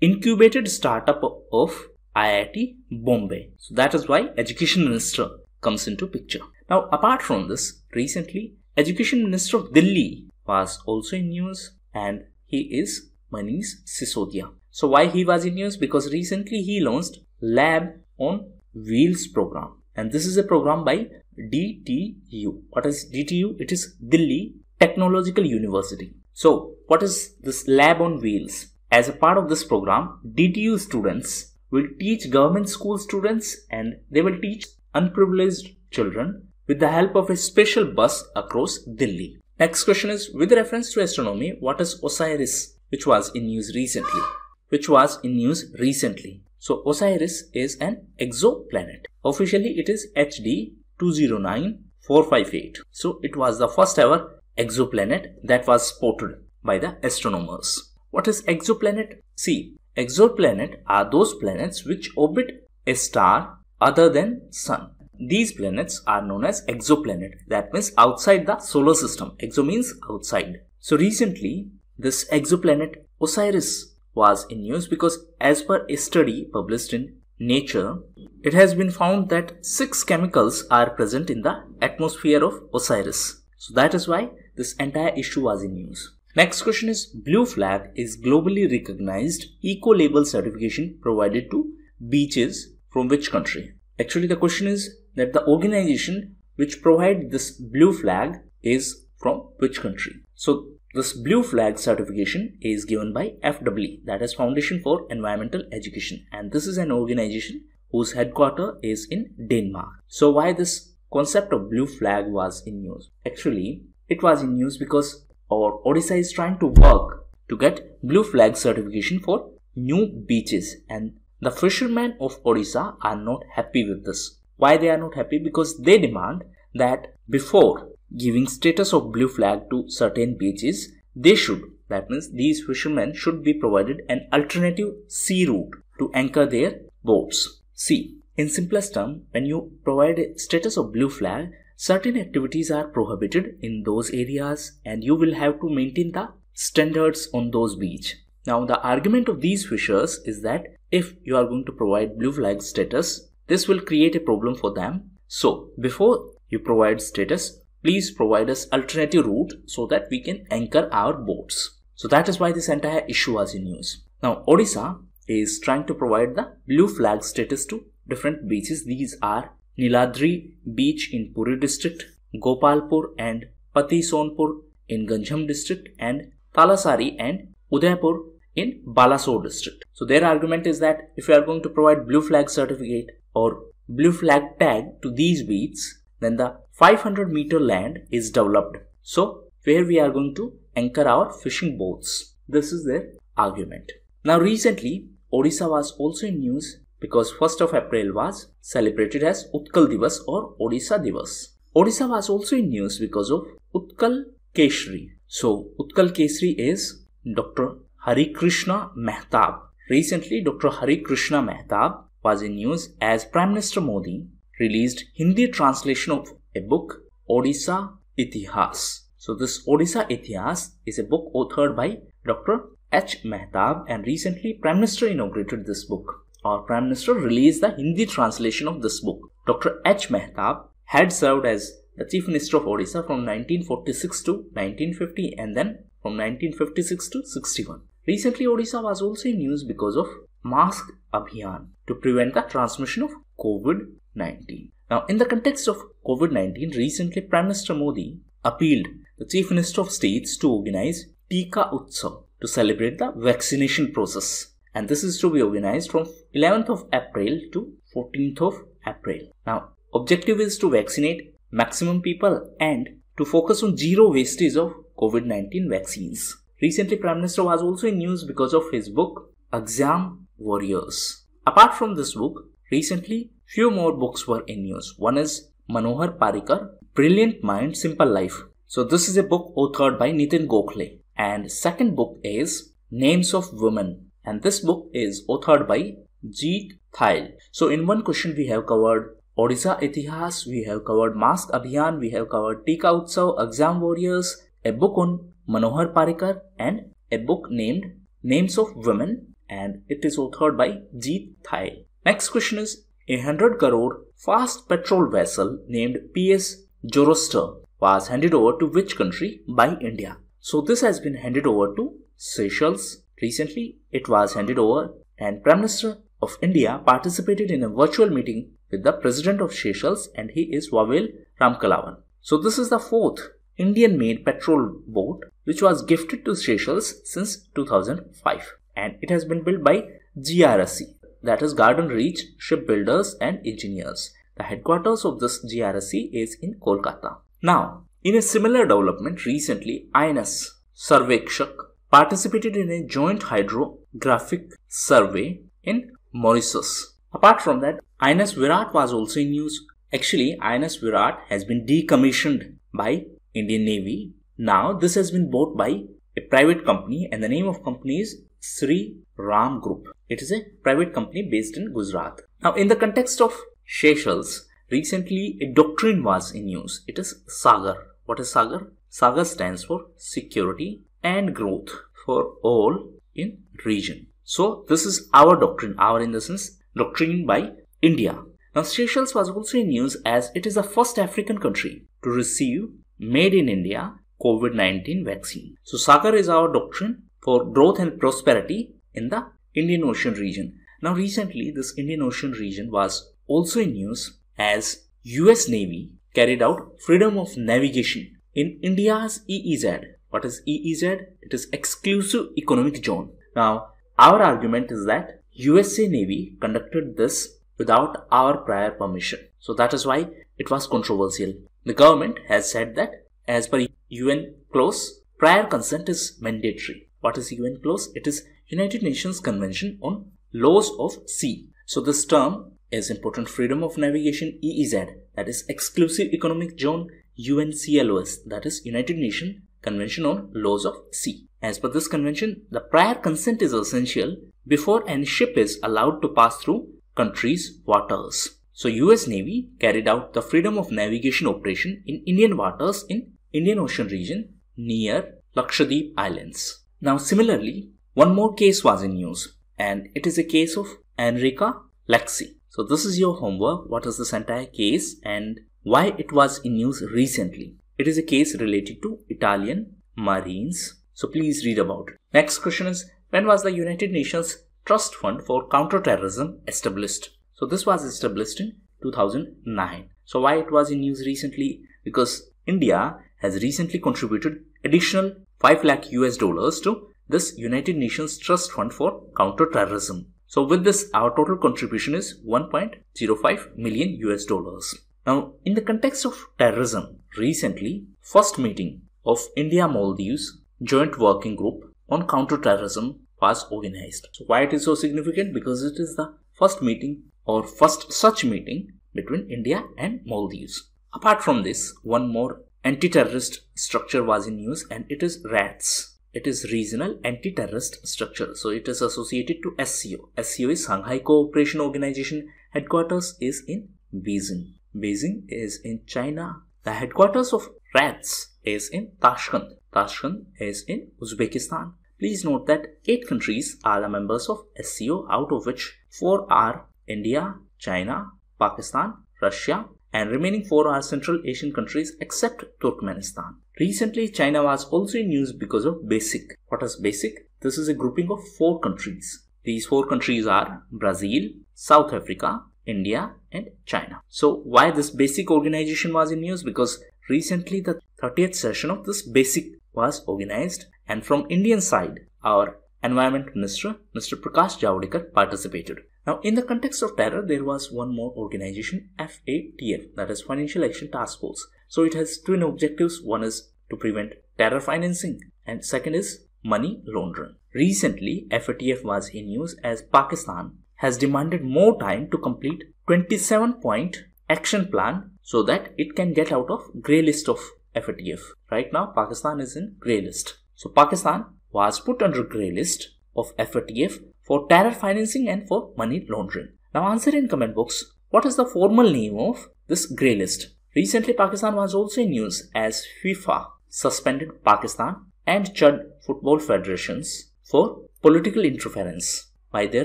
incubated startup of IIT Bombay. So that is why Education Minister comes into picture. Now apart from this, recently Education Minister of Delhi was also in news and he is Manish Sisodia. So why he was in news? Because recently he launched Lab on Wheels program and this is a program by DTU. What is DTU? It is Delhi Technological University. So what is this Lab on Wheels? As a part of this program, DTU students will teach government school students and they will teach unprivileged children with the help of a special bus across Delhi. Next question is with reference to astronomy, what is OSIRIS which was in news recently? Which was in news recently. So OSIRIS is an exoplanet. Officially it is HD 209458. So it was the first ever exoplanet that was spotted by the astronomers. What is exoplanet? See, exoplanet are those planets which orbit a star other than sun. These planets are known as exoplanet. That means outside the solar system. Exo means outside. So recently, this exoplanet Osiris was in news because as per a study published in Nature, it has been found that six chemicals are present in the atmosphere of Osiris. So that is why this entire issue was in news. Next question is Blue Flag is globally recognized eco-label certification provided to beaches from which country? Actually the question is that the organization which provide this blue flag is from which country? So this blue flag certification is given by FEE, that is Foundation for Environmental Education, and this is an organization whose headquarter is in Denmark. So why this concept of blue flag was in news? Actually, it was in news because our Odisha is trying to work to get blue flag certification for new beaches and the fishermen of Odisha are not happy with this. Why they are not happy? Because they demand that before giving status of blue flag to certain beaches, they should, that means these fishermen should be provided an alternative sea route to anchor their boats. See, in simplest term, when you provide status of blue flag, certain activities are prohibited in those areas and you will have to maintain the standards on those beach. Now the argument of these fishers is that if you are going to provide blue flag status, this will create a problem for them. So before you provide status, please provide us alternative route so that we can anchor our boats. So that is why this entire issue was in news. Now Odisha is trying to provide the blue flag status to different beaches. These are Niladri beach in Puri district, Gopalpur and Patisonpur in Ganjam district and Talasari and Udaipur in Balasore district. So their argument is that if you are going to provide blue flag certificate or blue flag tag to these beaches, then the 500 meter land is developed. So where we are going to anchor our fishing boats. This is their argument. Now recently, Odisha was also in news because 1st of April was celebrated as Utkal Divas or Odisha Divas. Odisha was also in news because of Utkal Keshri. So Utkal Keshri is Dr. Hari Krishna Mehtab. Recently, Dr. Hari Krishna Mehtab was in news as Prime Minister Modi released Hindi translation of a book, Odisha Itihas. So this Odisha Itihas is a book authored by Dr. H. Mehtab and recently Prime Minister inaugurated this book. Our Prime Minister released the Hindi translation of this book. Dr. H. Mehtab had served as the Chief Minister of Odisha from 1946 to 1950 and then from 1956 to 61. Recently, Odisha was also in news because of Mask Abhiyan to prevent the transmission of COVID-19. Now, in the context of COVID-19, recently Prime Minister Modi appealed the Chief Minister of States to organize Tika Utsav to celebrate the vaccination process. And this is to be organized from 11th of April to 14th of April. Now, objective is to vaccinate maximum people and to focus on zero wastage of COVID-19 vaccines. Recently, Prime Minister was also in news because of his book Exam Warriors. Apart from this book, recently few more books were in news. One is Manohar Parrikar, Brilliant Mind, Simple Life. So this is a book authored by Nitin Gokhale. And second book is Names of Women. And this book is authored by Jeet Thayil. So in one question we have covered Odisha Itihas, we have covered Mask Abhiyan, we have covered Tika Utsav, Exam Warriors, a book on Manohar Parrikar and a book named Names of Women and it is authored by Jeet Thayil. Next question is a 100 crore fast petrol vessel named PS Zoroaster was handed over to which country by India? So this has been handed over to Seychelles. Recently it was handed over and Prime Minister of India participated in a virtual meeting with the President of Seychelles and he is Wavel Ramkalawan. So this is the fourth Indian made petrol boat which was gifted to Seychelles since 2005 and it has been built by GRSE that is Garden Reach Shipbuilders and Engineers. The headquarters of this GRSE is in Kolkata. Now, in a similar development recently, INS Sarvekshak participated in a joint hydrographic survey in Mauritius. Apart from that, INS Virat was also in use. Actually, INS Virat has been decommissioned by Indian Navy. Now, this has been bought by a private company and the name of company is Sri Ram Group. It is a private company based in Gujarat. Now, in the context of Seychelles, recently a doctrine was in use. It is SAGAR. What is SAGAR? SAGAR stands for Security and Growth for all in region. So, this is our doctrine, our in the sense doctrine by India. Now, Seychelles was also in use as it is the first African country to receive made in India COVID-19 vaccine. So, SAGAR is our doctrine for growth and prosperity in the Indian Ocean region. Now recently this Indian Ocean region was also in news as US Navy carried out freedom of navigation in India's EEZ. What is EEZ? It is exclusive economic zone. Now our argument is that USA Navy conducted this without our prior permission. So that is why it was controversial. The government has said that as per UN clause, prior consent is mandatory. What is UNCLOS? It is United Nations Convention on Laws of Sea. So this term is important freedom of navigation EEZ that is exclusive economic zone UNCLOS that is United Nations Convention on Laws of Sea. As per this convention, the prior consent is essential before any ship is allowed to pass through country's waters. So US Navy carried out the freedom of navigation operation in Indian waters in Indian Ocean region near Lakshadweep Islands. Now similarly, one more case was in news and it is a case of Enrica Lexie. So this is your homework. What is this entire case and why it was in news recently? It is a case related to Italian Marines. So please read about it. Next question is when was the United Nations Trust Fund for Counterterrorism established? So this was established in 2009. So why it was in news recently? Because India has recently contributed additional 5 lakh US dollars to this United Nations Trust Fund for Counterterrorism. So with this, our total contribution is 1.05 million US dollars. Now, in the context of terrorism, recently, first meeting of India Maldives Joint Working Group on Counterterrorism was organized. So why it is so significant? Because it is the first meeting or first such meeting between India and Maldives. Apart from this, one more anti-terrorist structure was in use and it is RATS. It is Regional Anti-Terrorist Structure. So it is associated to SCO. SCO is Shanghai Cooperation Organization. Headquarters is in Beijing. Beijing is in China. The headquarters of RATS is in Tashkent. Tashkent is in Uzbekistan. Please note that 8 countries are the members of SCO out of which 4 are India, China, Pakistan, Russia, and remaining four are Central Asian countries except Turkmenistan. Recently, China was also in news because of BASIC. What is BASIC? This is a grouping of four countries. These four countries are Brazil, South Africa, India and China. So why this BASIC organization was in news? Because recently the 30th session of this BASIC was organized and from Indian side our Environment Minister Mr. Prakash Javadekar participated. Now, in the context of terror, there was one more organization, FATF, that is Financial Action Task Force. So it has twin objectives. One is to prevent terror financing and second is money laundering. Recently, FATF was in news as Pakistan has demanded more time to complete 27 point action plan so that it can get out of grey list of FATF. Right now, Pakistan is in grey list. So Pakistan was put under grey list of FATF for terror financing and for money laundering. Now answer in comment box what is the formal name of this grey list. Recently Pakistan was also in news as FIFA suspended Pakistan and Chad football federations for political interference by their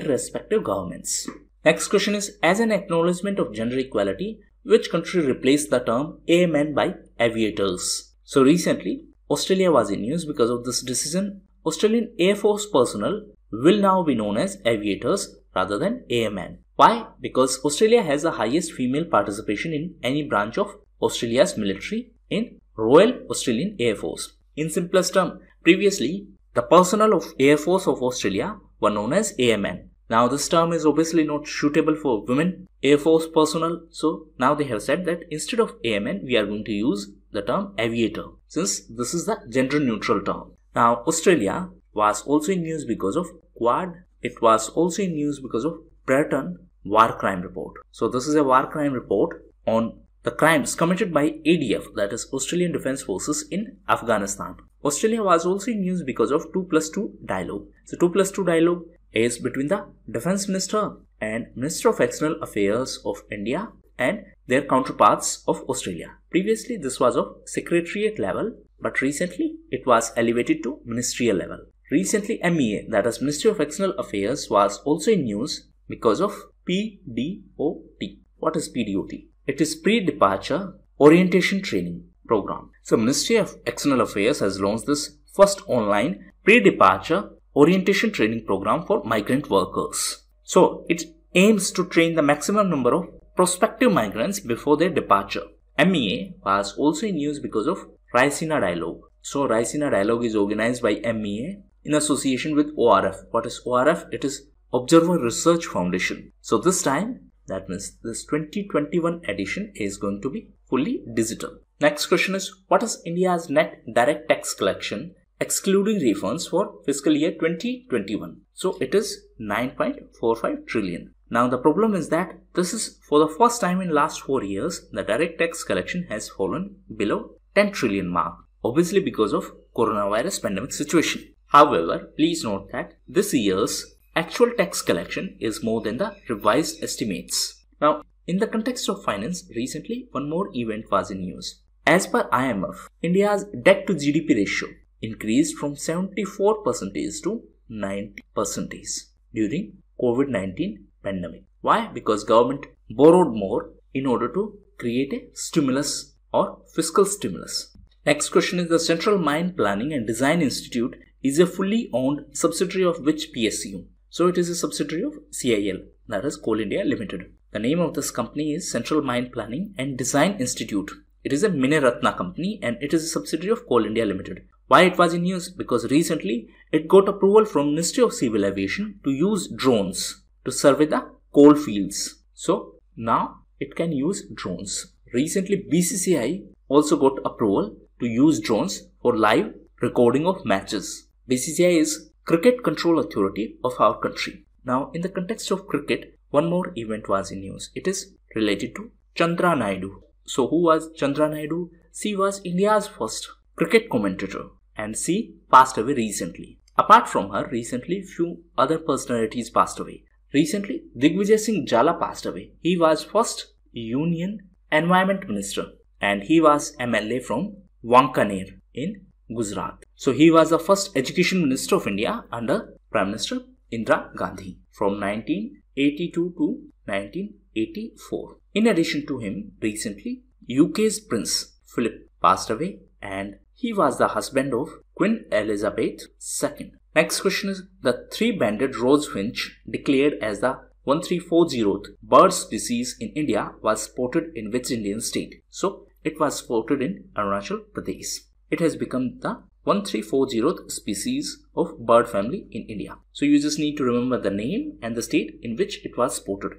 respective governments. Next question is As an acknowledgement of gender equality, which country replaced the term airmen by aviators? So recently, Australia was in news because of this decision. Australian Air Force personnel will now be known as aviators rather than airmen. Why? Because Australia has the highest female participation in any branch of Australia's military in Royal Australian Air Force. In simplest term, previously the personnel of Air Force of Australia were known as airmen. Now this term is obviously not suitable for women Air Force personnel. So now they have said that instead of airmen, we are going to use the term aviator since this is the gender neutral term. Now Australia was also in news because of Quad. It was also in news because of Brereton war crime report. So this is a war crime report on the crimes committed by ADF, that is Australian Defence Forces in Afghanistan. Australia was also in news because of 2 plus 2 dialogue. So 2 plus 2 dialogue is between the Defence Minister and Minister of External Affairs of India and their counterparts of Australia. Previously this was of secretariat level but recently it was elevated to ministerial level. Recently MEA that is Ministry of External Affairs was also in news because of PDOT. What is PDOT? It is pre-departure orientation training program. So Ministry of External Affairs has launched this first online pre-departure orientation training program for migrant workers. So it aims to train the maximum number of prospective migrants before their departure. MEA was also in use because of Raisina Dialogue. So Raisina Dialogue is organized by MEA in association with ORF. What is ORF? It is Observer Research Foundation. So this time that means this 2021 edition is going to be fully digital. Next question is what is India's net direct tax collection excluding refunds for fiscal year 2021? So it is 9.45 trillion. Now the problem is that this is for the first time in last 4 years the direct tax collection has fallen below 10 trillion mark obviously because of coronavirus pandemic situation. However, please note that this year's actual tax collection is more than the revised estimates. Now, in the context of finance, recently one more event was in news. As per IMF, India's debt to GDP ratio increased from 74% to 90% during COVID-19 pandemic. Why? Because government borrowed more in order to create a stimulus or fiscal stimulus. Next question is the Central Mine Planning and Design Institute is a fully owned subsidiary of which PSU? So it is a subsidiary of CIL, that is Coal India Limited. The name of this company is Central Mine Planning and Design Institute. It is a Miniratna company and it is a subsidiary of Coal India Limited. Why it was in news? Because recently it got approval from Ministry of Civil Aviation to use drones to survey the coal fields. So now it can use drones. Recently BCCI also got approval to use drones for live recording of matches. BCCI is Cricket Control Authority of our country. Now, in the context of cricket, one more event was in news. It is related to Chandra Naidu. So, who was Chandra Naidu? She was India's first cricket commentator and she passed away recently. Apart from her, recently few other personalities passed away. Recently, Digvijay Singh Zala passed away. He was first Union Environment Minister and he was MLA from Wankaner in Gujarat. So he was the first education minister of India under Prime Minister Indira Gandhi from 1982 to 1984. In addition to him, recently UK's Prince Philip passed away and he was the husband of Queen Elizabeth II. Next question is the three-banded rosefinch declared as the 1340th bird species in India was spotted in which Indian state? So it was spotted in Arunachal Pradesh it has become the 1340th species of bird family in India. So you just need to remember the name and the state in which it was spotted.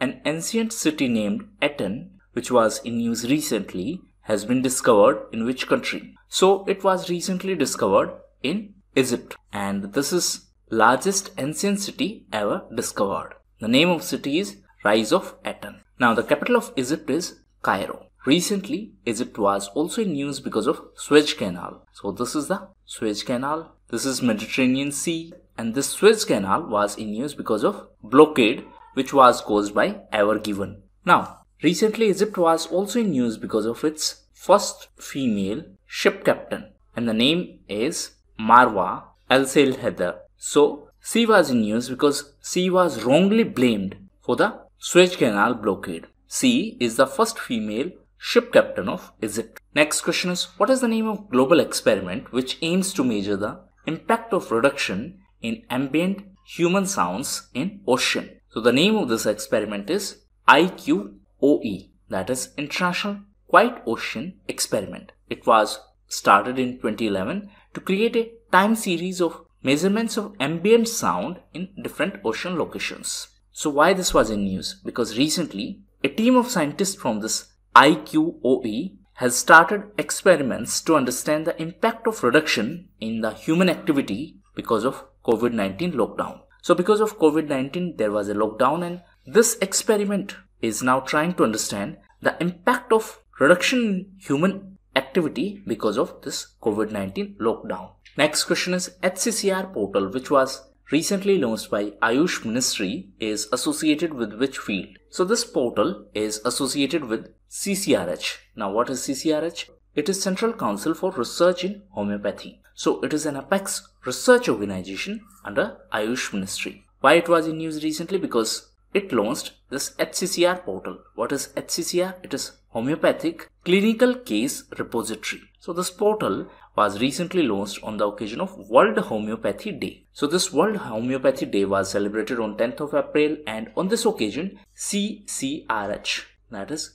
An ancient city named Aten which was in news recently has been discovered in which country? So it was recently discovered in Egypt and this is largest ancient city ever discovered. The name of city is Rise of Aten. Now the capital of Egypt is Cairo. Recently, Egypt was also in news because of Suez Canal. So this is the Suez Canal. This is Mediterranean Sea. And this Suez Canal was in news because of blockade which was caused by Ever Given. Now, recently Egypt was also in news because of its first female ship captain. And the name is Marwa Elselehdar. So, she was in news because she was wrongly blamed for the Suez Canal blockade. She is the first female ship captain of Egypt. Next question is what is the name of global experiment which aims to measure the impact of reduction in ambient human sounds in ocean? So the name of this experiment is IQOE that is International Quiet Ocean Experiment. It was started in 2011 to create a time series of measurements of ambient sound in different ocean locations. So why this was in news? Because recently a team of scientists from this IQOE has started experiments to understand the impact of reduction in the human activity because of COVID-19 lockdown. So because of COVID-19, there was a lockdown and this experiment is now trying to understand the impact of reduction in human activity because of this COVID-19 lockdown. Next question is HCCR portal which was recently launched by Ayush Ministry is associated with which field? So this portal is associated with CCRH. Now what is CCRH? It is Central Council for Research in Homeopathy. So it is an apex research organization under Ayush Ministry. Why it was in news recently? Because it launched this HCCR portal. What is HCCR? It is Homeopathic Clinical Case Repository. So this portal was recently launched on the occasion of World Homeopathy Day. So this World Homeopathy Day was celebrated on 10th of April and on this occasion CCRH that is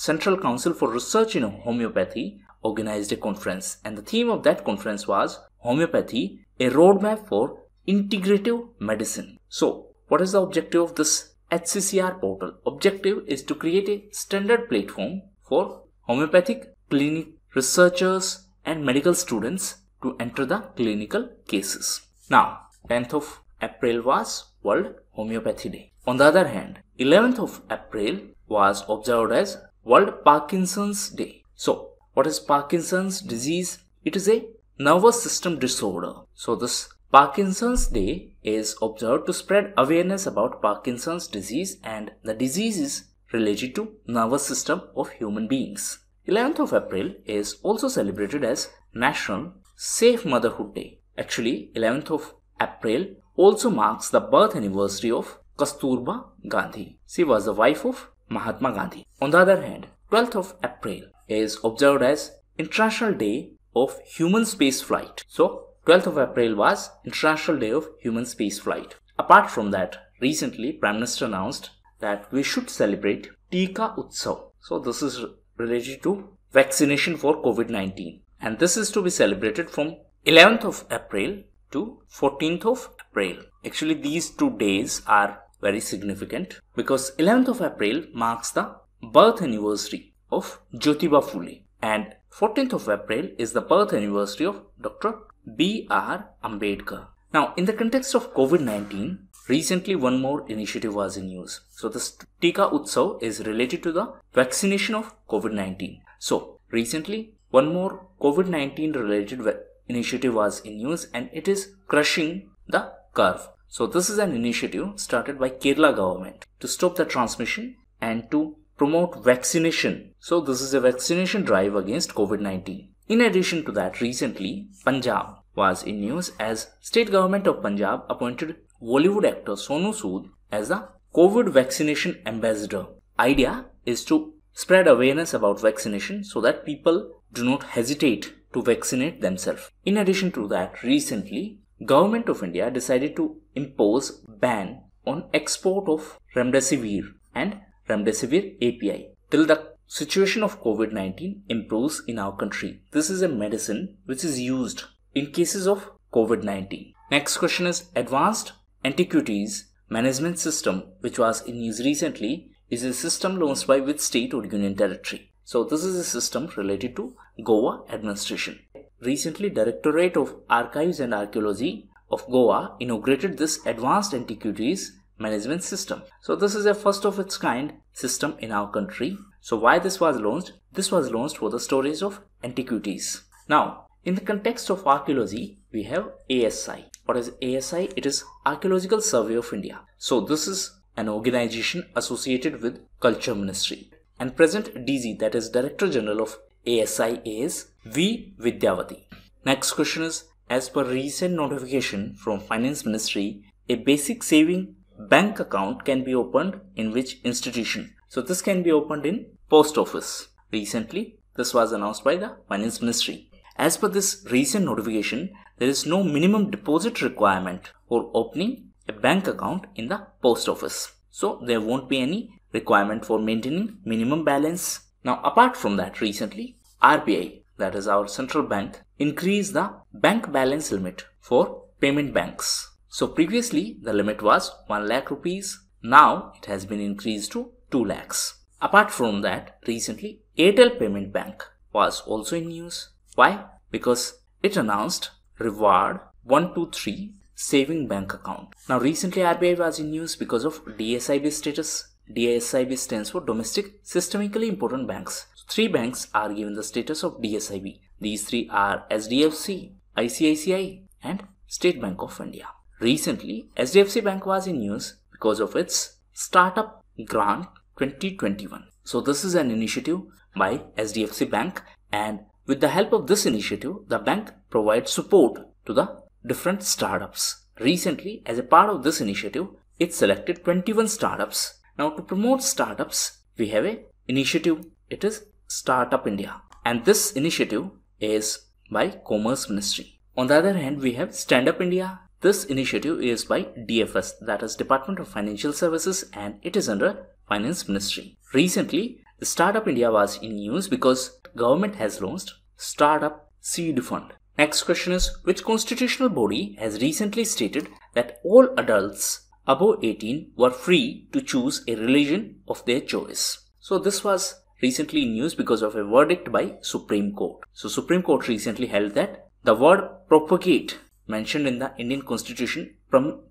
Central Council for Research in Homeopathy organized a conference and the theme of that conference was Homeopathy, a roadmap for integrative medicine. So what is the objective of this HCCR portal? Objective is to create a standard platform for homeopathic clinic researchers and medical students to enter the clinical cases. Now, 10th of April was World Homeopathy Day. On the other hand, 11th of April was observed as World Parkinson's Day. So, what is Parkinson's disease? It is a nervous system disorder. So, this Parkinson's Day is observed to spread awareness about Parkinson's disease and the disease is related to nervous system of human beings. 11th of April is also celebrated as National Safe Motherhood Day. Actually, 11th of April also marks the birth anniversary of Kasturba Gandhi. She was the wife of Mahatma Gandhi. On the other hand, 12th of April is observed as International Day of Human Space Flight. So, 12th of April was International Day of Human Space Flight. Apart from that, recently Prime Minister announced that we should celebrate Tika Utsav. So this is related to vaccination for COVID-19 and this is to be celebrated from 11th of April to 14th of April. Actually these two days are very significant because 11th of April marks the birth anniversary of Jyotiba Phule and 14th of April is the birth anniversary of Dr. B.R. Ambedkar. Now in the context of COVID-19, Recently, one more initiative was in news. So, the Tika Utsav is related to the vaccination of COVID 19. So, recently, one more COVID 19 related initiative was in news and it is crushing the curve. So, this is an initiative started by Kerala government to stop the transmission and to promote vaccination. So, this is a vaccination drive against COVID 19. In addition to that, recently, Punjab was in news as state government of Punjab appointed Bollywood actor Sonu Sood as the COVID vaccination ambassador. Idea is to spread awareness about vaccination so that people do not hesitate to vaccinate themselves. In addition to that, recently, Government of India decided to impose ban on export of Remdesivir and Remdesivir API till the situation of COVID-19 improves in our country. This is a medicine which is used in cases of COVID-19. Next question is advanced antiquities management system which was in use recently is a system launched by which state or union territory? So this is a system related to Goa administration. Recently, Directorate of Archives and Archaeology of Goa inaugurated this advanced antiquities management system. So this is a first of its kind system in our country. So why this was launched? This was launched for the storage of antiquities. Now, in the context of archaeology, we have ASI. What is ASI? It is Archaeological Survey of India. So this is an organization associated with Culture Ministry. And present DG, that is Director General of ASI is V. Vidyavati. Next question is, as per recent notification from Finance Ministry, a basic saving bank account can be opened in which institution? So this can be opened in post office. Recently, this was announced by the Finance Ministry. As per this recent notification, there is no minimum deposit requirement for opening a bank account in the post office. So there won't be any requirement for maintaining minimum balance. Now apart from that, recently RBI, that is our central bank, increased the bank balance limit for payment banks. So previously the limit was 1 lakh rupees. Now it has been increased to 2 lakhs. Apart from that, recently Airtel Payment Bank was also in news. Why? Because it announced reward 123 saving bank account. Now recently RBI was in news because of DSIB status. DSIB stands for domestic systemically important banks. Three banks are given the status of DSIB. These three are HDFC, ICICI and State Bank of India. Recently, HDFC Bank was in news because of its Startup Grant 2021. So this is an initiative by HDFC Bank and with the help of this initiative, the bank provides support to the different startups. Recently, as a part of this initiative, it selected 21 startups. Now to promote startups, we have a initiative. It is Startup India. And this initiative is by Commerce Ministry. On the other hand, we have Stand Up India, this initiative is by DFS, that is Department of Financial Services, and it is under Finance Ministry. Recently, Startup India was in news because government has launched Startup Seed Fund. Next question is, which constitutional body has recently stated that all adults above 18 were free to choose a religion of their choice? So this was recently in news because of a verdict by Supreme Court. So Supreme Court recently held that the word propagate mentioned in the Indian Constitution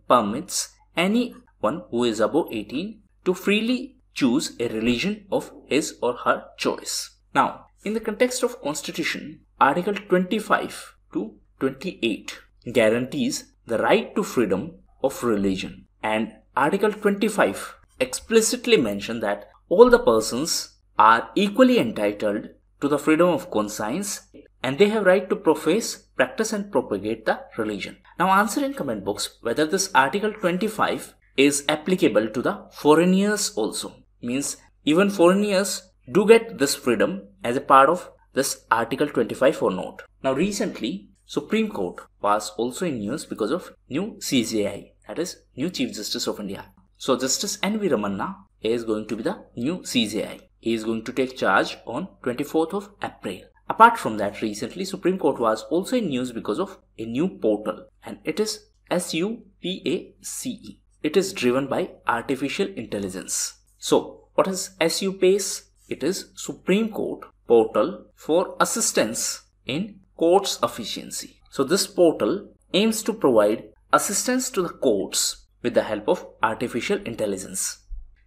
permits anyone who is above 18 to freely choose a religion of his or her choice. Now, in the context of Constitution, Article 25 to 28 guarantees the right to freedom of religion and Article 25 explicitly mention that all the persons are equally entitled to the freedom of conscience and they have right to profess, practice and propagate the religion. Now answer in comment box whether this article 25 is applicable to the foreigners also. Means even foreigners do get this freedom as a part of this article 25 or not. Now recently Supreme Court was also in news because of new CJI that is new Chief Justice of India. So Justice N.V. Ramana is going to be the new CJI. He is going to take charge on 24th of April. Apart from that, recently Supreme Court was also in news because of a new portal and it is SUPACE. It is driven by artificial intelligence. So, what is SUPACE? It is Supreme Court portal for assistance in courts efficiency. So, this portal aims to provide assistance to the courts with the help of artificial intelligence.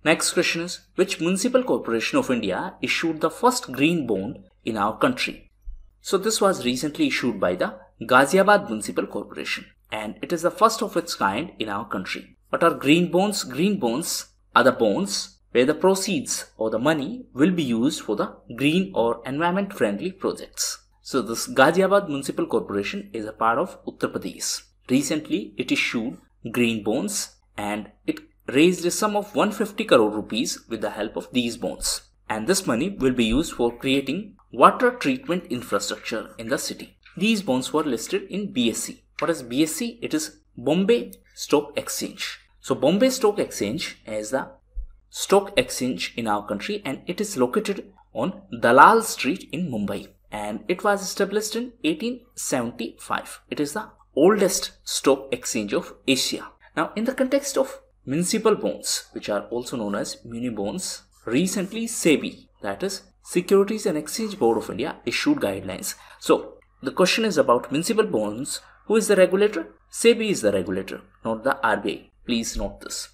Next question is, which municipal corporation of India issued the first green bond in our country. So this was recently issued by the Ghaziabad Municipal Corporation and it is the first of its kind in our country. What are green bonds? Green bonds are the bonds where the proceeds or the money will be used for the green or environment friendly projects. So this Ghaziabad Municipal Corporation is a part of Uttar Pradesh. Recently it issued green bonds and it raised a sum of 150 crore rupees with the help of these bonds. And this money will be used for creating water treatment infrastructure in the city. These bonds were listed in BSE. What is BSE? It is Bombay Stock Exchange. So Bombay Stock Exchange is the stock exchange in our country and it is located on Dalal Street in Mumbai and it was established in 1875. It is the oldest stock exchange of Asia. Now in the context of municipal bonds, which are also known as muni bonds, recently SEBI, that is Securities and Exchange Board of India, issued guidelines. So the question is about municipal bonds. Who is the regulator? SEBI is the regulator, not the RBI. Please note this.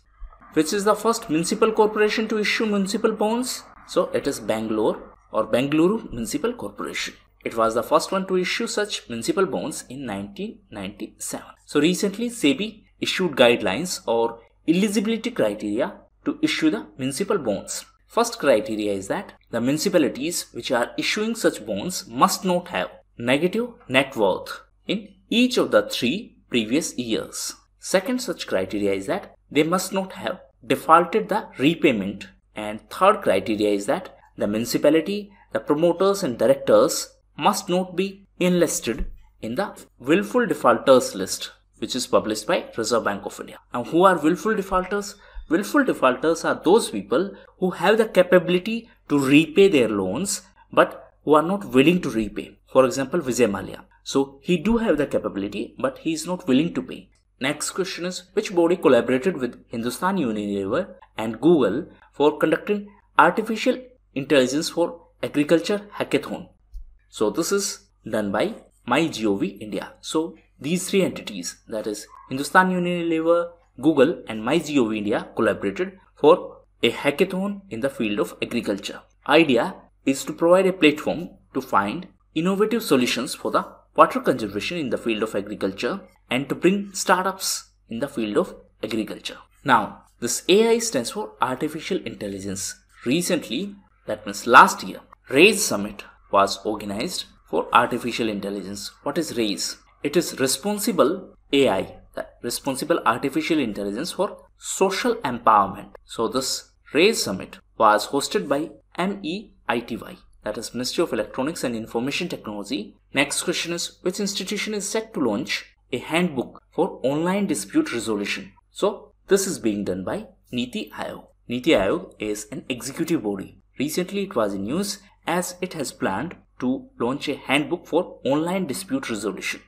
Which is the first municipal corporation to issue municipal bonds? So it is Bangalore or Bangalore Municipal Corporation. It was the first one to issue such municipal bonds in 1997. So recently SEBI issued guidelines or eligibility criteria to issue the municipal bonds. First criteria is that the municipalities which are issuing such bonds must not have negative net worth in each of the three previous years. Second such criteria is that they must not have defaulted the repayment and third criteria is that the municipality, the promoters and directors must not be enlisted in the willful defaulters list which is published by Reserve Bank of India. Now who are willful defaulters? Willful defaulters are those people who have the capability to repay their loans but who are not willing to repay. For example, Vijay Mallya. So he do have the capability but he is not willing to pay. Next question is which body collaborated with Hindustan Unilever and Google for conducting artificial intelligence for agriculture hackathon. So this is done by MyGov India. So these three entities that is Hindustan Unilever, Google and MyGov India collaborated for a hackathon in the field of agriculture. Idea is to provide a platform to find innovative solutions for the water conservation in the field of agriculture and to bring startups in the field of agriculture. Now, this AI stands for Artificial Intelligence. Recently, that means last year, RAISE Summit was organized for Artificial Intelligence. What is RAISE? It is Responsible AI, Responsible Artificial Intelligence for Social Empowerment. So this RAISE Summit was hosted by MEITY, that is Ministry of Electronics and Information Technology. Next question is, which institution is set to launch a handbook for online dispute resolution. So this is being done by Niti Aayog. Niti Aayog is an executive body. Recently it was in news as it has planned to launch a handbook for online dispute resolution.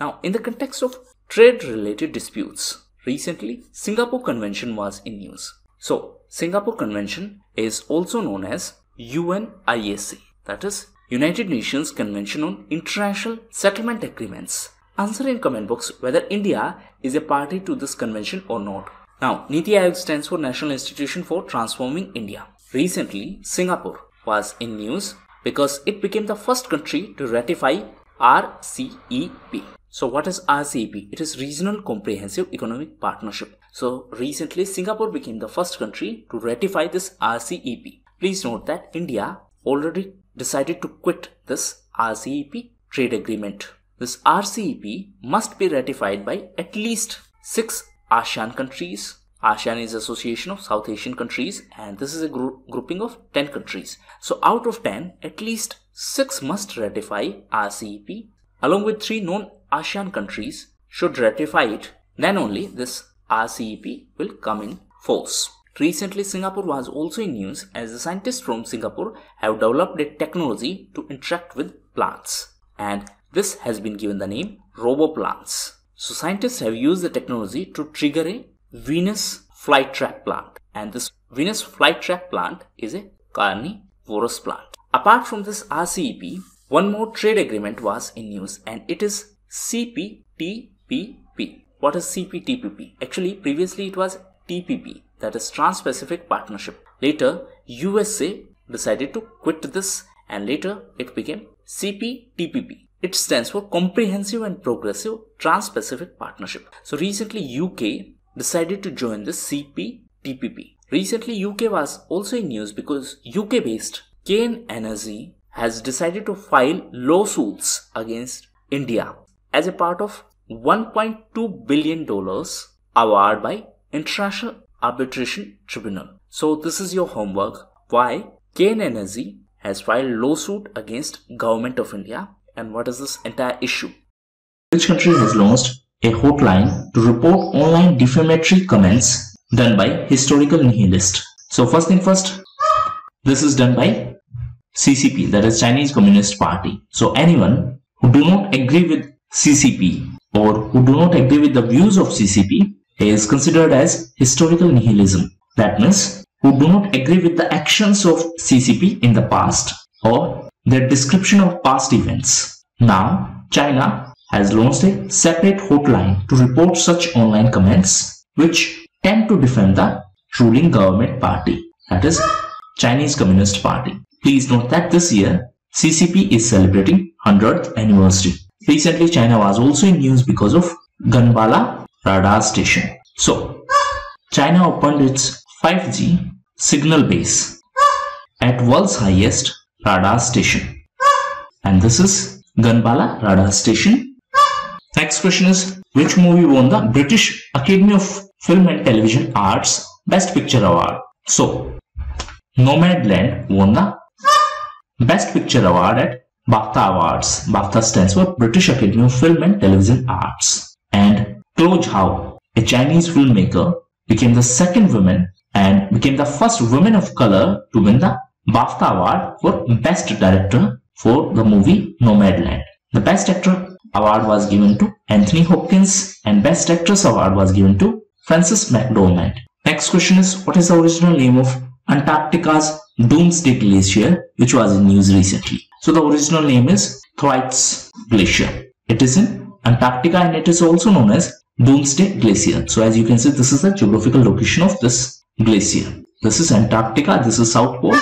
Now in the context of trade related disputes, recently Singapore Convention was in news. So Singapore Convention is also known as UNISA that is United Nations Convention on International Settlement Agreements Answer in comment box whether India is a party to this convention or not. Now, Niti Aayog stands for National Institution for Transforming India. Recently, Singapore was in news because it became the first country to ratify RCEP. So what is RCEP? It is Regional Comprehensive Economic Partnership. So recently Singapore became the first country to ratify this RCEP. Please note that India already decided to quit this RCEP trade agreement. This RCEP must be ratified by at least six ASEAN countries. ASEAN is Association of South Asian Countries and this is a group, grouping of 10 countries. So out of 10, at least 6 must ratify RCEP along with 3 non-ASEAN countries should ratify it. Then only this RCEP will come in force. Recently, Singapore was also in news as the scientists from Singapore have developed a technology to interact with plants. And this has been given the name RoboPlants. So scientists have used the technology to trigger a Venus flytrap plant. And this Venus flytrap plant is a carnivorous plant. Apart from this RCEP, one more trade agreement was in use and it is CPTPP. What is CPTPP? Actually, previously it was TPP, that is Trans-Pacific Partnership. Later, USA decided to quit this and later it became CPTPP. It stands for Comprehensive and Progressive Trans-Pacific Partnership. So recently UK decided to join the CPTPP. Recently UK was also in news because UK based Cairn Energy has decided to file lawsuits against India as a part of 1.2 billion dollars award by International Arbitration Tribunal. So this is your homework. Why Cairn Energy has filed lawsuit against Government of India and what is this entire issue? Which country has launched a hotline to report online defamatory comments done by historical nihilist? So first thing first, this is done by CCP, that is Chinese Communist Party. So anyone who do not agree with CCP or who do not agree with the views of CCP is considered as historical nihilism. That means who do not agree with the actions of CCP in the past or their description of past events. Now, China has launched a separate hotline to report such online comments which tend to defend the ruling government party, that is Chinese Communist Party. Please note that this year CCP is celebrating 100th anniversary. Recently, China was also in news because of Ganbala radar station. So, China opened its 5G signal base at world's highest radar station. And this is Ganbala radar station. Next question is, which movie won the British Academy of Film and Television Arts Best Picture Award? So, Nomadland won the Best Picture Award at BAFTA Awards. BAFTA stands for British Academy of Film and Television Arts. And Chloe Zhao, a Chinese filmmaker, became the second woman and became the first woman of color to win the BAFTA Award for Best Director for the movie Nomadland. The Best Actor award was given to Anthony Hopkins and Best Actress award was given to Frances McDormand. Next question is what is the original name of Antarctica's Doomsday Glacier which was in news recently. So the original name is Thwaites Glacier. It is in Antarctica and it is also known as Doomsday Glacier. So as you can see this is the geographical location of this glacier. This is Antarctica, this is South Pole.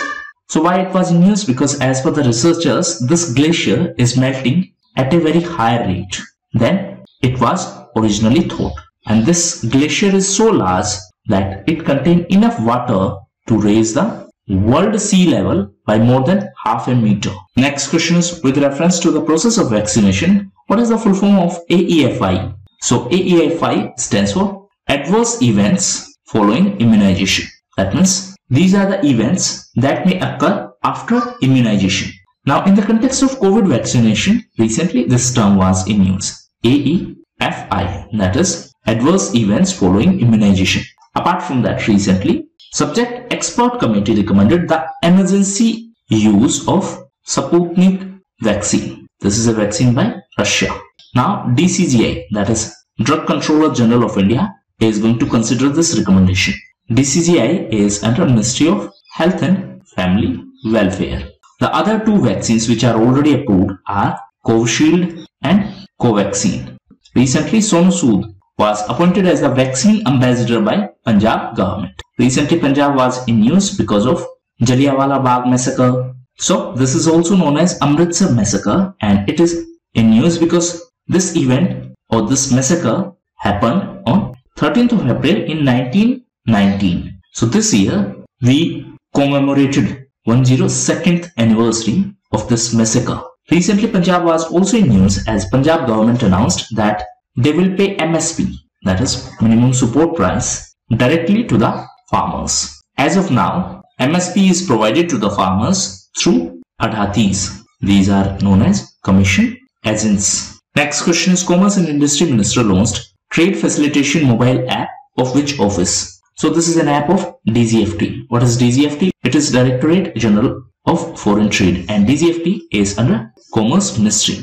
So why it was in news? Because as per the researchers, this glacier is melting at a very higher rate than it was originally thought. And this glacier is so large that it contains enough water to raise the world sea level by more than half a meter. Next question is with reference to the process of vaccination, what is the full form of AEFI? So AEFI stands for adverse events following immunization. That means these are the events that may occur after immunization. Now in the context of COVID vaccination, recently this term was in use. AEFI that is adverse events following immunization. Apart from that recently Subject expert committee recommended the emergency use of Sputnik vaccine. This is a vaccine by Russia. Now DCGI that is Drug Controller General of India is going to consider this recommendation. DCGI is under Ministry of Health and Family Welfare. The other two vaccines which are already approved are Covishield and Covaxin. Recently Sonu Sood was appointed as the vaccine ambassador by Punjab government. Recently, Punjab was in news because of Jallianwala Bagh massacre. So, this is also known as Amritsar massacre and it is in news because this event or this massacre happened on 13th of April in 1919. So, this year we commemorated 102nd anniversary of this massacre. Recently, Punjab was also in news as Punjab government announced that they will pay MSP, that is minimum support price, directly to the farmers. As of now, MSP is provided to the farmers through Adhatis. These are known as commission agents. Next question is Commerce and Industry Minister launched Trade Facilitation Mobile app of which office? So this is an app of DGFT. What is DGFT? It is Directorate General of Foreign Trade and DGFT is under Commerce Ministry.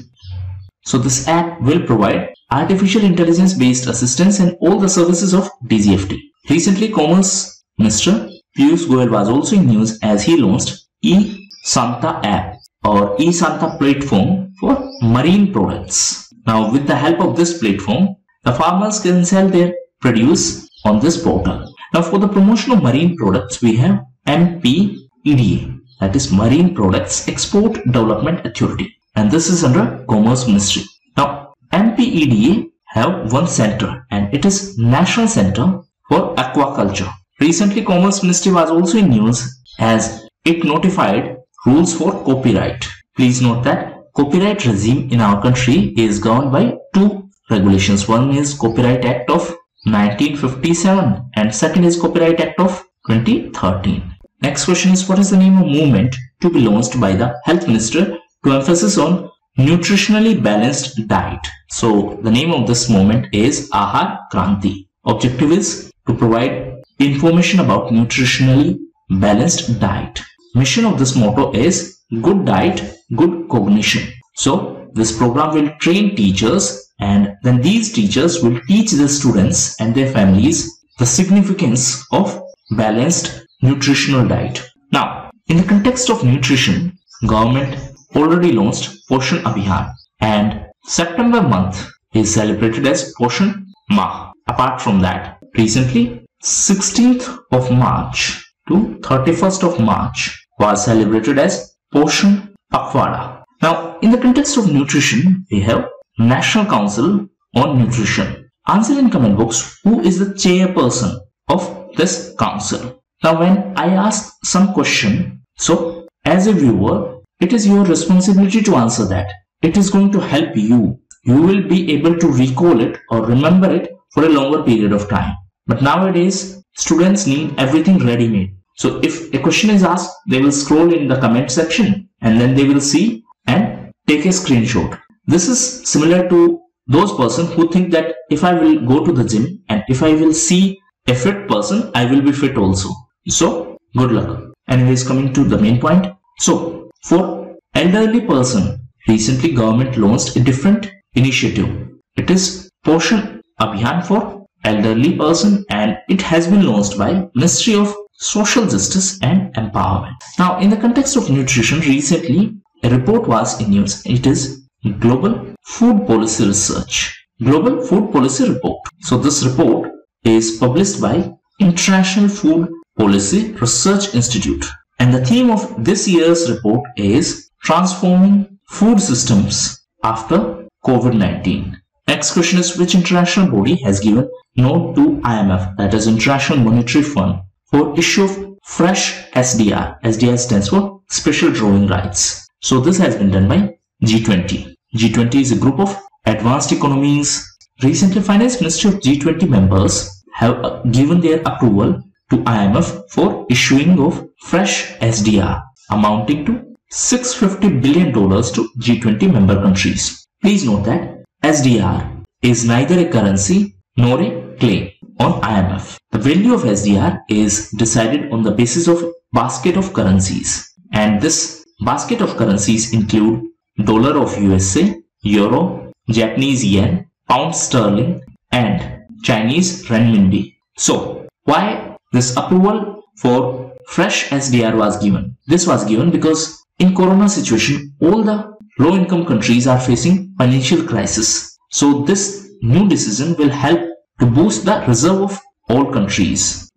So this app will provide artificial intelligence based assistance in all the services of DGFT. Recently Commerce Minister Piyush Goyal was also in news as he launched eSanta app or eSanta platform for marine products. Now with the help of this platform, the farmers can sell their produce on this portal. Now for the promotion of marine products, we have MPEDA that is Marine Products Export Development Authority and this is under Commerce Ministry. Now MPEDA have one center and it is National Center for Aquaculture Recently, Commerce Ministry was also in news as it notified rules for copyright. Please note that copyright regime in our country is governed by two regulations. One is Copyright Act of 1957 and second is Copyright Act of 2013. Next question is what is the name of movement to be launched by the health minister to emphasis on nutritionally balanced diet. So the name of this movement is Ahar Kranti. Objective is to provide information about nutritionally balanced diet. Mission of this motto is good diet, good cognition. So this program will train teachers and then these teachers will teach the students and their families the significance of balanced nutritional diet. Now, in the context of nutrition, government already launched Poshan Abhiyan and September month is celebrated as Poshan Mah. Apart from that, recently 16th of March to 31st of March was celebrated as Poshan Pakhwada. Now, in the context of nutrition, we have National Council on Nutrition. Answer in comment box who is the chairperson of this council. Now, when I ask some question, so as a viewer, it is your responsibility to answer that. It is going to help you. You will be able to recall it or remember it for a longer period of time. But nowadays, students need everything ready-made. So if a question is asked, they will scroll in the comment section and then they will see and take a screenshot. This is similar to those person who think that if I will go to the gym and if I will see a fit person, I will be fit also. So good luck. Anyways, coming to the main point. So for elderly person, recently government launched a different initiative. It is Poshan Abhiyan for elderly person and it has been launched by Ministry of Social Justice and Empowerment. Now in the context of nutrition, recently a report was in news. It is Global Food Policy Research. Global Food Policy Report. So this report is published by International Food Policy Research Institute. And the theme of this year's report is Transforming Food Systems After COVID-19. Next question is which international body has given note to IMF that is International Monetary Fund for issue of fresh SDR. SDR stands for Special Drawing Rights. So this has been done by G20. G20 is a group of advanced economies. Recently, Finance Ministry of G20 members have uh, given their approval to IMF for issuing of fresh SDR amounting to $650 billion to G20 member countries. Please note that SDR is neither a currency nor a claim on IMF. The value of SDR is decided on the basis of basket of currencies and this basket of currencies include dollar of USA, euro, Japanese yen, pound sterling and Chinese renminbi. So why this approval for fresh SDR was given? This was given because in corona situation all the low income countries are facing financial crisis. So this new decision will help to boost the reserve of all countries.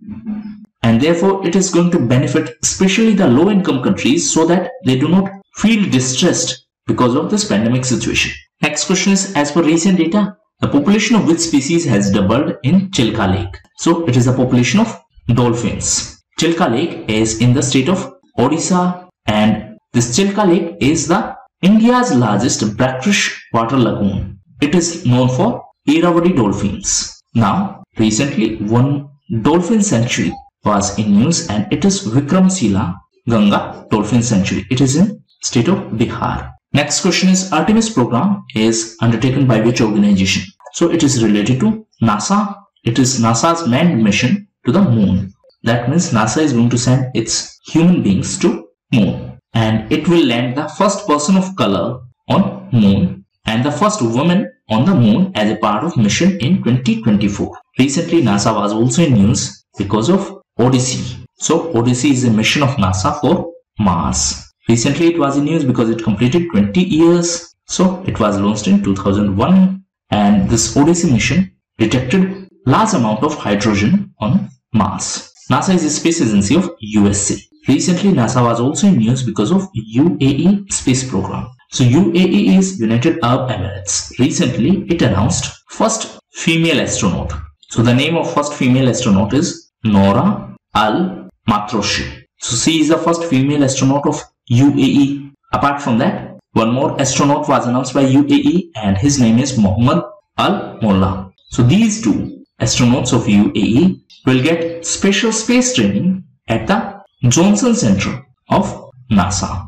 And therefore it is going to benefit especially the low income countries so that they do not feel distressed because of this pandemic situation. Next question is as per recent data, the population of which species has doubled in Chilka Lake? So it is the population of dolphins. Chilka Lake is in the state of Odisha and this Chilka Lake is the India's largest brackish water lagoon. It is known for Irrawaddy dolphins. Now, recently one dolphin sanctuary was in news and it is Vikramshila Ganga Dolphin Sanctuary. It is in state of Bihar. Next question is Artemis program is undertaken by which organization? So it is related to NASA. It is NASA's manned mission to the moon. That means NASA is going to send its human beings to moon and it will land the first person of color on moon and the first woman on the moon as a part of mission in 2024. Recently NASA was also in news because of Odyssey. So Odyssey is a mission of NASA for Mars. Recently it was in news because it completed 20 years. So it was launched in 2001 and this Odyssey mission detected large amount of hydrogen on Mars. NASA is a space agency of USA. Recently NASA was also in news because of UAE space program. So UAE is United Arab Emirates. Recently it announced first female astronaut. So the name of first female astronaut is Nora Al Matroshi. So she is the first female astronaut of UAE. Apart from that, one more astronaut was announced by UAE and his name is Mohammed Al Molla. So these two astronauts of UAE will get special space training at the Johnson Center of NASA.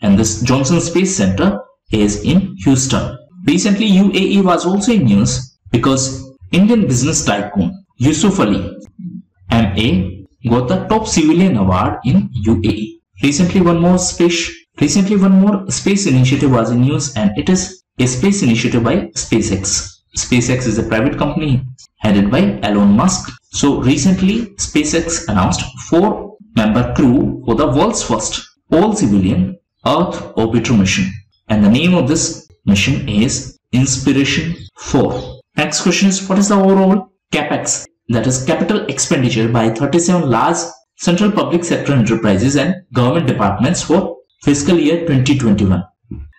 And this Johnson Space Center is in Houston. Recently, UAE was also in news because Indian business tycoon Yusuf Ali MA got the top civilian award in UAE. Recently one more space recently one more space initiative was in news and it is a space initiative by SpaceX. SpaceX is a private company headed by Elon Musk. So recently SpaceX announced four member crew for the world's first all civilian Earth orbiter mission. And the name of this mission is Inspiration 4. Next question is what is the overall capex that is capital expenditure by 37 large central public sector enterprises and government departments for fiscal year 2021.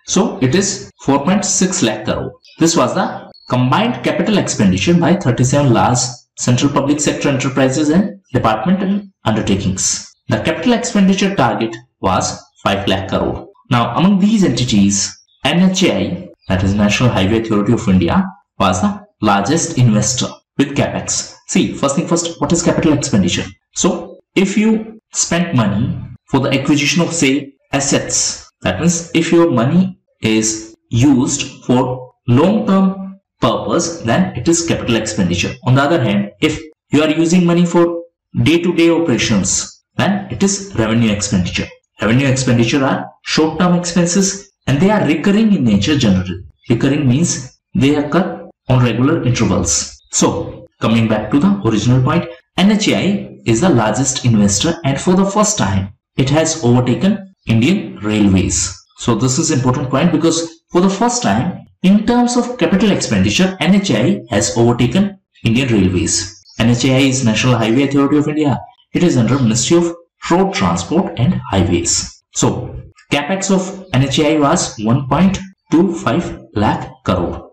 So it is 4.6 lakh crore. This was the combined capital expenditure by 37 large central public sector enterprises and departmental undertakings. The capital expenditure target was 5 lakh crore. Now among these entities, NHAI that is National Highway Authority of India was the largest investor with capex. See first thing first what is capital expenditure? So if you spend money for the acquisition of say assets that means if your money is used for long term purpose then it is capital expenditure. On the other hand if you are using money for day to day operations then it is revenue expenditure. Revenue expenditure are short term expenses and they are recurring in nature generally. Recurring means they occur on regular intervals. So coming back to the original point NHAI is the largest investor and for the first time it has overtaken Indian Railways. So this is important point because for the first time in terms of capital expenditure NHAI has overtaken Indian Railways. NHAI is National Highway Authority of India. It is under Ministry of Road Transport and Highways. So capex of NHAI was 1.25 lakh crore.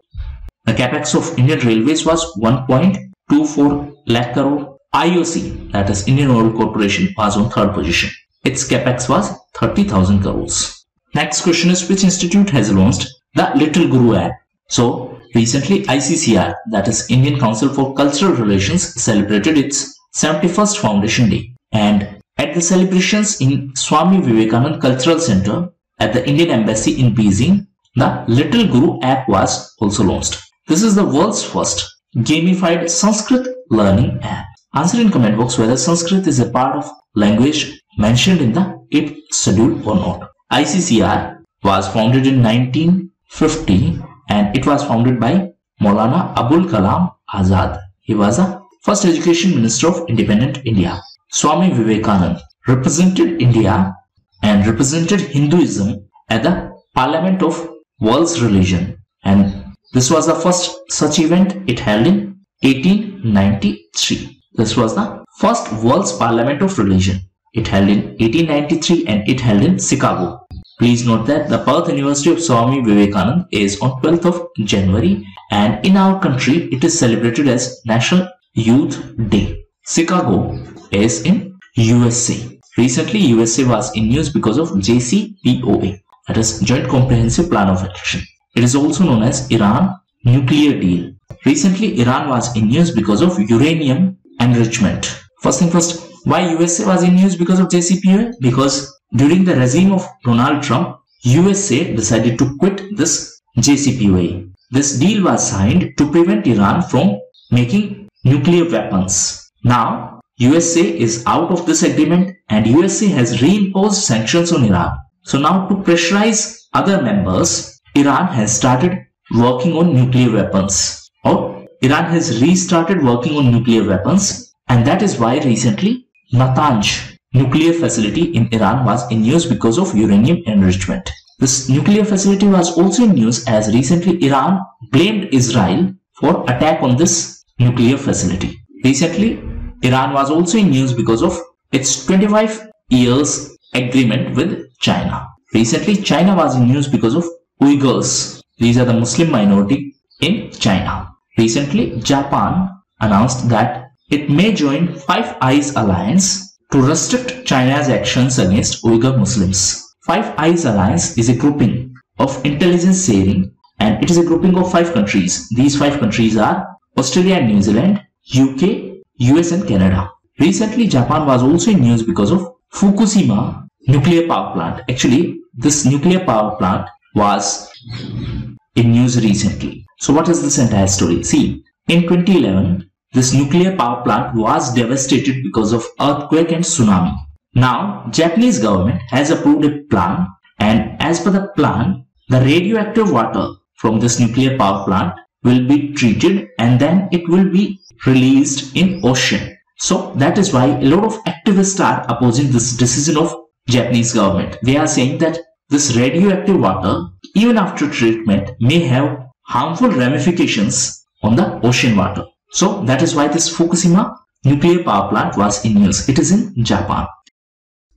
The capex of Indian Railways was 1.24 lakh crore IOC, that is Indian Oil Corporation, was on third position. Its capex was 30,000 crores. Next question is which institute has launched the Little Guru app? So recently ICCR, that is Indian Council for Cultural Relations, celebrated its 71st Foundation Day. And at the celebrations in Swami Vivekanand Cultural Center at the Indian Embassy in Beijing, the Little Guru app was also launched. This is the world's first gamified Sanskrit learning app. Answer in comment box whether Sanskrit is a part of language mentioned in the 8th schedule or not. ICCR was founded in 1950 and it was founded by Maulana Abul Kalam Azad. He was the first education minister of independent India. Swami Vivekanand represented India and represented Hinduism at the Parliament of World's Religion and this was the first such event it held in 1893. This was the first World's Parliament of Religion. It held in 1893 and it held in Chicago. Please note that the birth anniversary of Swami Vivekanand is on 12th of January and in our country it is celebrated as National Youth Day. Chicago is in USA. Recently USA was in news because of JCPOA that is Joint Comprehensive Plan of Action. It is also known as Iran nuclear deal. Recently Iran was in news because of uranium enrichment. First thing first, why USA was in news because of JCPOA? Because during the regime of Donald Trump, USA decided to quit this JCPOA. This deal was signed to prevent Iran from making nuclear weapons. Now, USA is out of this agreement and USA has reimposed sanctions on Iran. So now to pressurize other members, Iran has started working on nuclear weapons or Iran has restarted working on nuclear weapons and that is why recently Natanz nuclear facility in Iran was in news because of uranium enrichment. This nuclear facility was also in news as recently Iran blamed Israel for attack on this nuclear facility. Recently, Iran was also in news because of its 25 years agreement with China. Recently, China was in news because of Uyghurs. These are the Muslim minority in China. Recently, Japan announced that it may join Five Eyes Alliance to restrict China's actions against Uyghur Muslims. Five Eyes Alliance is a grouping of intelligence sharing and it is a grouping of five countries. These five countries are Australia and New Zealand, UK, US and Canada. Recently, Japan was also in news because of Fukushima nuclear power plant. Actually, this nuclear power plant was in news recently. So what is this entire story? See, in 2011, this nuclear power plant was devastated because of earthquake and tsunami. Now, Japanese government has approved a plan and as per the plan, the radioactive water from this nuclear power plant will be treated and then it will be released in ocean. So that is why a lot of activists are opposing this decision of Japanese government. They are saying that this radioactive water, even after treatment, may have harmful ramifications on the ocean water. So that is why this Fukushima nuclear power plant was in use. It is in Japan.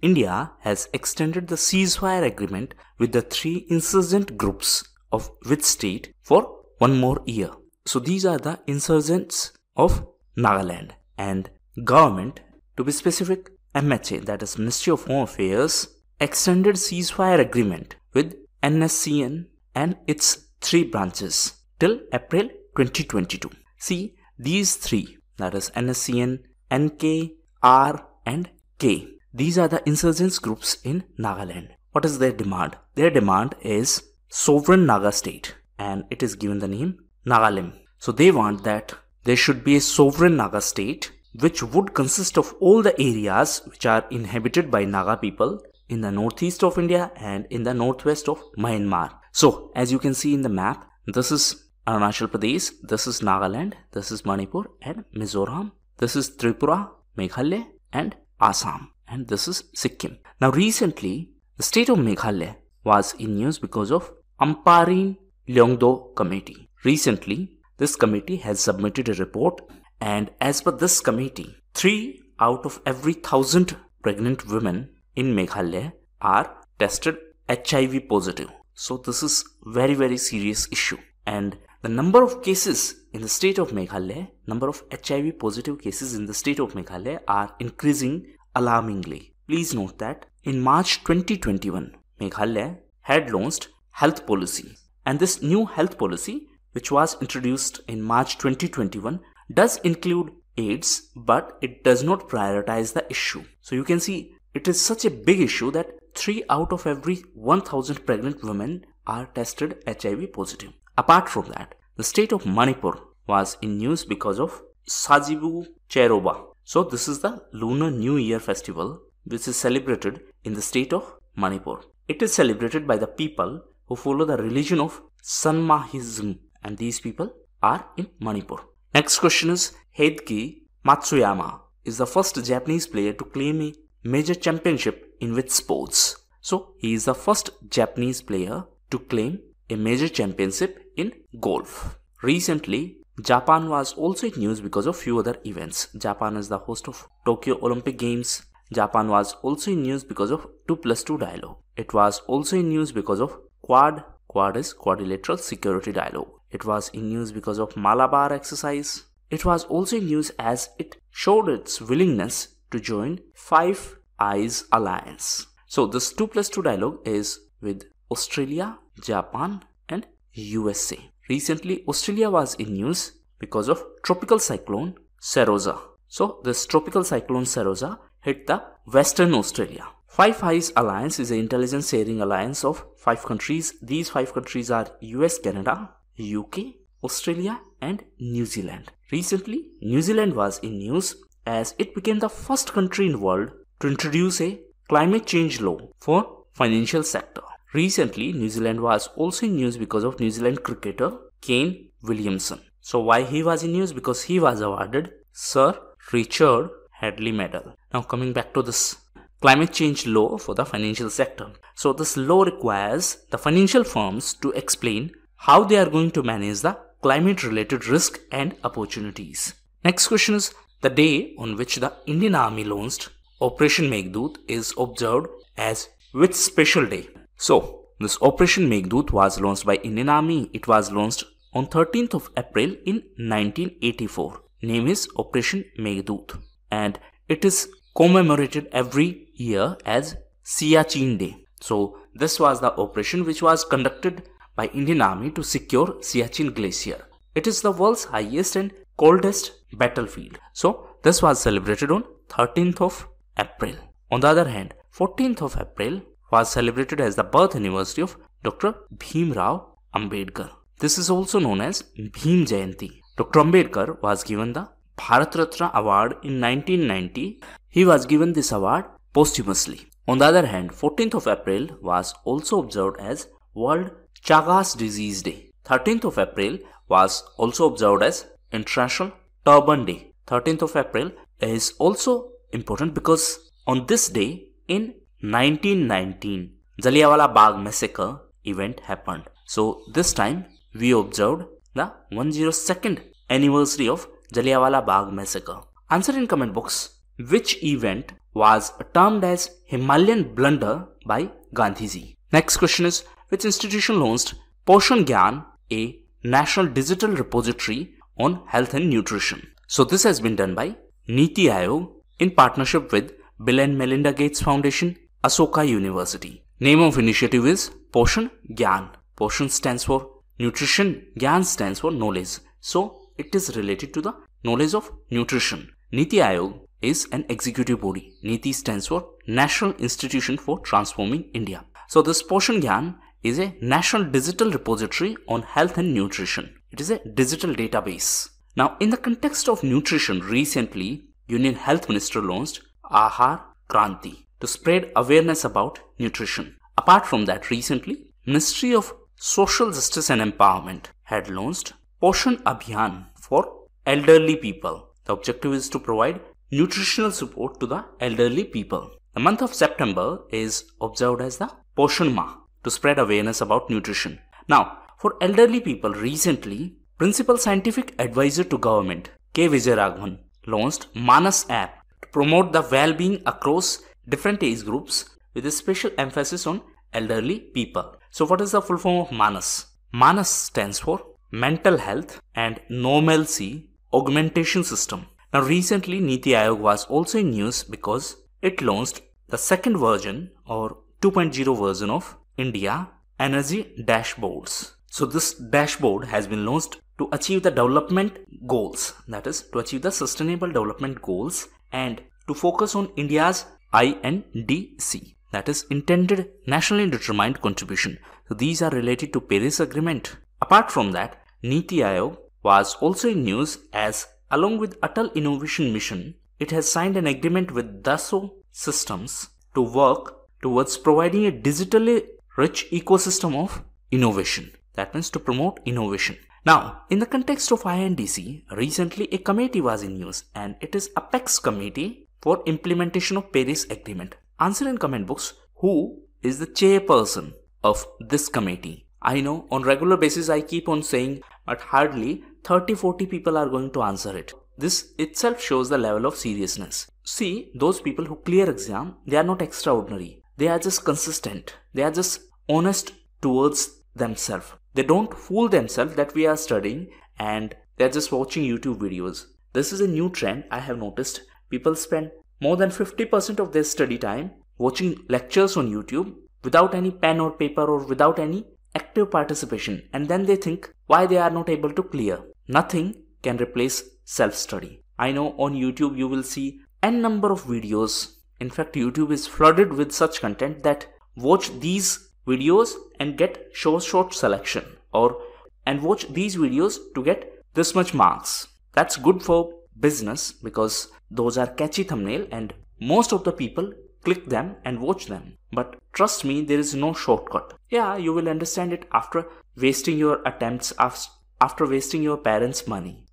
India has extended the ceasefire agreement with the three insurgent groups of which state for one more year. So these are the insurgents of Nagaland and government to be specific MHA that is Ministry of Home Affairs extended ceasefire agreement with NSCN and its three branches till April 2022. See these three that is NSCN, NK, R and K these are the insurgents groups in Nagaland. What is their demand? Their demand is sovereign Naga state and it is given the name Nagalim. So they want that there should be a sovereign Naga state which would consist of all the areas which are inhabited by Naga people in the northeast of India and in the northwest of Myanmar. So as you can see in the map, this is Arunachal Pradesh, this is Nagaland, this is Manipur and Mizoram, this is Tripura, Meghalaya and Assam and this is Sikkim. Now recently, the state of Meghalaya was in news because of Ampareen Lyngdoh committee. Recently, this committee has submitted a report and as per this committee, 3 out of every 1000 pregnant women in Meghalaya are tested HIV positive. So this is very very serious issue and the number of cases in the state of Meghalaya, number of HIV positive cases in the state of Meghalaya are increasing alarmingly. Please note that in March 2021, Meghalaya had launched health policy and this new health policy which was introduced in March 2021 does include AIDS but it does not prioritize the issue. So you can see it is such a big issue that 3 out of every 1000 pregnant women are tested HIV positive. Apart from that, the state of Manipur was in news because of Sajibu Cheiraoba. so this is the Lunar New Year festival which is celebrated in the state of Manipur. It is celebrated by the people who follow the religion of Sanmahism and these people are in Manipur. Next question is Hideki Matsuyama is the first Japanese player to claim a major championship in which sports. So he is the first Japanese player to claim a major championship in golf. Recently, Japan was also in news because of few other events. Japan is the host of Tokyo Olympic Games. Japan was also in news because of 2 plus 2 dialogue. It was also in news because of Quad. Quad is quadrilateral security dialogue. It was in news because of Malabar exercise. It was also in news as it showed its willingness to join Five Eyes Alliance. So this 2 plus 2 dialogue is with Australia, Japan and USA. Recently, Australia was in news because of tropical cyclone Seroja. So, this tropical cyclone Seroja hit the Western Australia. Five Eyes Alliance is an intelligence sharing alliance of five countries. These five countries are US, Canada, UK, Australia and New Zealand. Recently, New Zealand was in news as it became the first country in the world to introduce a climate change law for financial sector. Recently, New Zealand was also in news because of New Zealand cricketer Kane Williamson. So why he was in news? Because he was awarded Sir Richard Hadlee Medal. Now coming back to this climate change law for the financial sector. So this law requires the financial firms to explain how they are going to manage the climate related risk and opportunities. Next question is the day on which the Indian Army launched Operation Meghdoot is observed as which special day? So, this Operation Meghdoot was launched by Indian Army. It was launched on 13th of April in 1984. Name is Operation Meghdoot and it is commemorated every year as Siachen Day. So, this was the operation which was conducted by Indian Army to secure Siachen Glacier. It is the world's highest and coldest battlefield. So, this was celebrated on 13th of April. On the other hand, 14th of April was celebrated as the birth anniversary of Dr. Bhim Rao Ambedkar. This is also known as Bhim Jayanti. Dr. Ambedkar was given the Bharat Ratna Award in 1990. He was given this award posthumously. On the other hand, 14th of April was also observed as World Chagas Disease Day. 13th of April was also observed as International Turban Day. 13th of April is also important because on this day in 1919 Jallianwala Bagh massacre event happened. So this time we observed the 102nd anniversary of Jallianwala Bagh massacre. Answer in comment box which event was termed as Himalayan blunder by Gandhiji. Next question is which institution launched Poshan Gyan, a national digital repository on health and nutrition. So this has been done by Niti Aayog in partnership with Bill and Melinda Gates Foundation, Ashoka University. Name of initiative is Poshan Gyan. Poshan stands for nutrition, Gyan stands for knowledge. So it is related to the knowledge of nutrition. Niti Aayog is an executive body. NITI stands for National Institution for Transforming India. So this Poshan Gyan is a national digital repository on health and nutrition. It is a digital database. Now in the context of nutrition, recently Union Health Minister launched Ahar Kranti to spread awareness about nutrition. Apart from that, recently Ministry of Social Justice and Empowerment had launched Poshan Abhiyan for elderly people. The objective is to provide nutritional support to the elderly people. The month of September is observed as the Poshan Ma to spread awareness about nutrition. Now, for elderly people, recently, Principal Scientific Advisor to Government K. Vijayaraghavan launched Manas app to promote the well-being across different age groups with a special emphasis on elderly people. So what is the full form of Manas? Manas stands for Mental Health and Normalcy Augmentation System. Now recently Niti Aayog was also in news because it launched the second version or 2.0 version of India Energy Dashboards. So this dashboard has been launched to achieve the development goals that is to achieve the sustainable development goals and to focus on India's INDC that is intended nationally determined contribution. So these are related to Paris Agreement. Apart from that, Niti Aayog was also in news as Along with Atal Innovation Mission, it has signed an agreement with Dassault Systems to work towards providing a digitally rich ecosystem of innovation. That means to promote innovation. Now, in the context of INDC, recently a committee was in news and it is Apex Committee for Implementation of Paris Agreement. Answer in comment box who is the chairperson of this committee. I know on regular basis I keep on saying but hardly 30 40 people are going to answer it. This itself shows the level of seriousness. See, those people who clear exam, they are not extraordinary. They are just consistent. They are just honest towards themselves. They don't fool themselves that we are studying and they're just watching YouTube videos. This is a new trend I have noticed. People spend more than 50% of their study time watching lectures on YouTube without any pen or paper or without any active participation and then they think why they are not able to clear. Nothing can replace self-study. I know on YouTube you will see n number of videos. In fact, YouTube is flooded with such content that watch these videos and get short short selection or and watch these videos to get this much marks. That's good for business because those are catchy thumbnail and most of the people click them and watch them. But trust me, there is no shortcut. Yeah, you will understand it after wasting your attempts, after wasting your parents' money.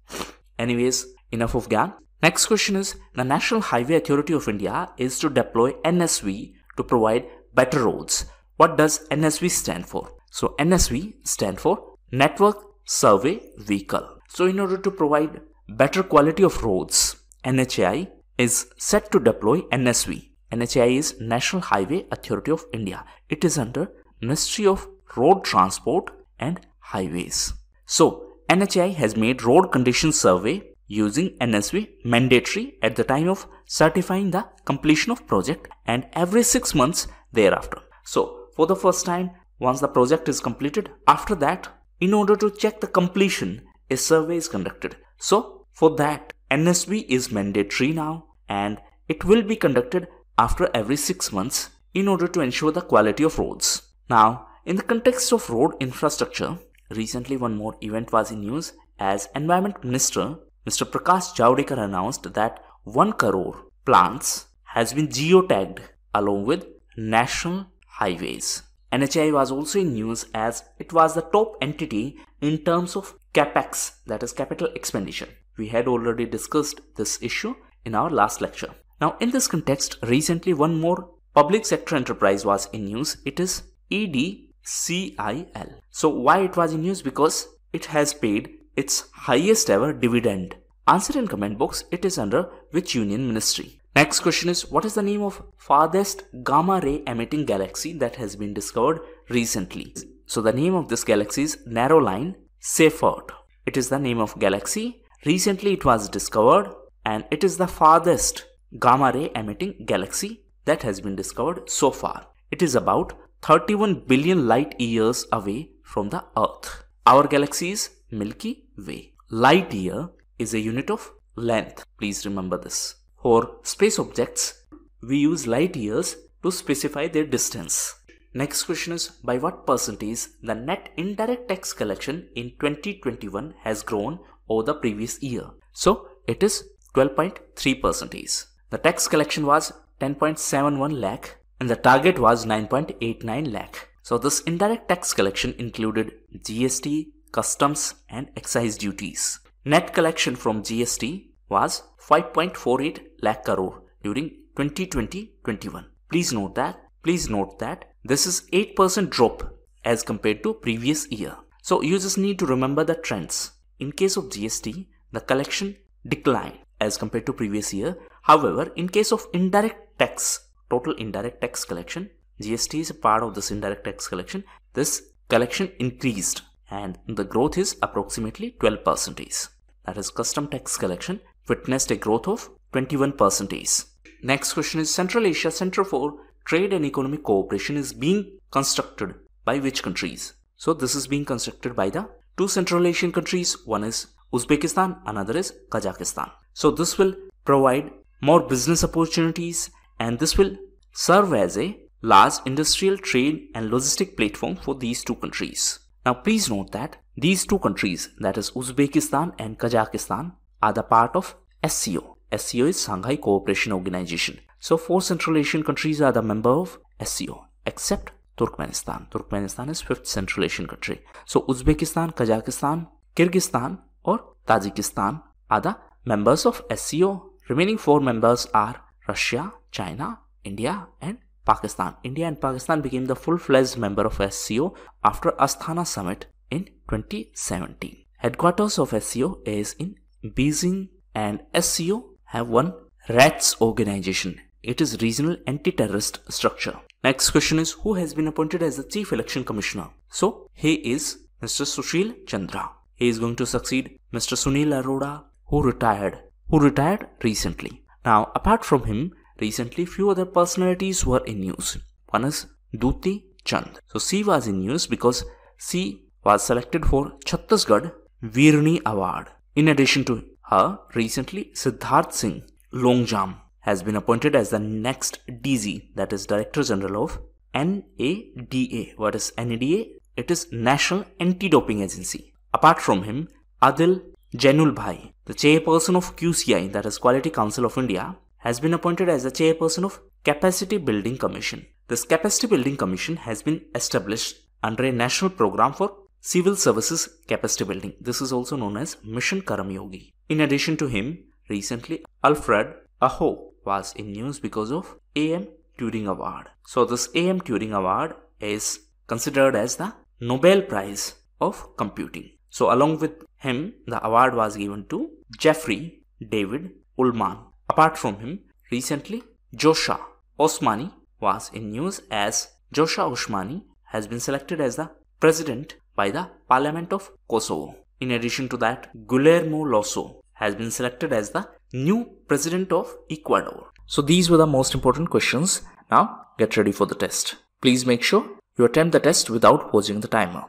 Anyways, enough of GAN. Next question is The National Highway Authority of India is to deploy NSV to provide better roads. What does NSV stand for? So NSV stand for Network Survey Vehicle. So in order to provide better quality of roads, NHAI is set to deploy NSV NHAI is National Highway Authority of India. It is under Ministry of Road Transport and Highways. So, NHAI has made road condition survey using NSV mandatory at the time of certifying the completion of project and every 6 months thereafter. So, for the first time, once the project is completed, after that, in order to check the completion, a survey is conducted. So, for that, NSV is mandatory now and it will be conducted after every 6 months in order to ensure the quality of roads. Now, in the context of road infrastructure, recently one more event was in news as Environment Minister Mr. Prakash Javadekar announced that 1 crore plants has been geotagged along with national highways. NHAI was also in news as it was the top entity in terms of capex, that is capital expenditure. We had already discussed this issue in our last lecture. Now, in this context, recently one more public sector enterprise was in news. It is EDCIL. So, why it was in news? Because it has paid its highest ever dividend. Answer in comment box. It is under which union ministry? Next question is what is the name of farthest gamma ray emitting galaxy that has been discovered recently? So the name of this galaxy is Narrow Line Seyfert. It is the name of galaxy. Recently it was discovered and it is the farthest gamma ray emitting galaxy that has been discovered so far. It is about 31 billion light years away from the Earth. Our galaxy is Milky Way. Light year is a unit of length. Please remember this. For space objects, we use light years to specify their distance. Next question is by what percentage the net indirect tax collection in 2021 has grown over the previous year? So it is 12.3 percentage. The tax collection was 10.71 lakh and the target was 9.89 lakh. So this indirect tax collection included GST, customs and excise duties. Net collection from GST was 5.48 lakh crore during 2020-21. Please note that please note that this is 8% drop as compared to previous year. So you just need to remember the trends. In case of GST, the collection declined as compared to previous year. However, in case of indirect tax, total indirect tax collection, GST is a part of this indirect tax collection. This collection increased and the growth is approximately 12 percentage. That is custom tax collection witnessed a growth of 21 percentage. Next question is Central Asia Center for Trade and Economic Cooperation is being constructed by which countries? So this is being constructed by the two Central Asian countries. One is Uzbekistan, another is Kazakhstan. So this will provide more business opportunities and this will serve as a large industrial trade and logistic platform for these two countries. Now please note that these two countries that is Uzbekistan and Kazakhstan are the part of SCO. SCO is Shanghai Cooperation Organization. So four Central Asian countries are the member of SCO except Turkmenistan. Turkmenistan is fifth Central Asian country. So Uzbekistan, Kazakhstan, Kyrgyzstan or Tajikistan are the members of SCO. Remaining four members are Russia, China, India and Pakistan. India and Pakistan became the full-fledged member of SCO after Astana summit in 2017. Headquarters of SCO is in Beijing and SCO have one RATS organization. It is regional anti-terrorist structure. Next question is who has been appointed as the chief election commissioner? So he is Mr. Sushil Chandra. He is going to succeed Mr. Sunil Arora who retired, who retired recently. Now apart from him, recently few other personalities were in news. One is Duti Chand. So she was in news because she was selected for Chhattisgarh Veerni Award. In addition to her, recently Siddharth Singh Longjam has been appointed as the next DG, that is Director General of NADA. What is NADA? It is National Anti-Doping Agency. Apart from him, Adil Zainulbhai, the chairperson of QCI, that is Quality Council of India, has been appointed as the chairperson of Capacity Building Commission. This Capacity Building Commission has been established under a national program for civil services capacity building. This is also known as Mission Karmayogi. In addition to him, recently Alfred Aho was in news because of AM Turing Award. So this AM Turing Award is considered as the Nobel Prize of Computing. So along with him, the award was given to Jeffrey David Ullman. Apart from him, recently Vjosa Osmani was in news as Vjosa Osmani has been selected as the president by the Parliament of Kosovo. In addition to that, Guillermo Lasso has been selected as the new president of Ecuador. So these were the most important questions. Now get ready for the test. Please make sure you attempt the test without pausing the timer.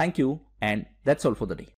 Thank you and that's all for the day.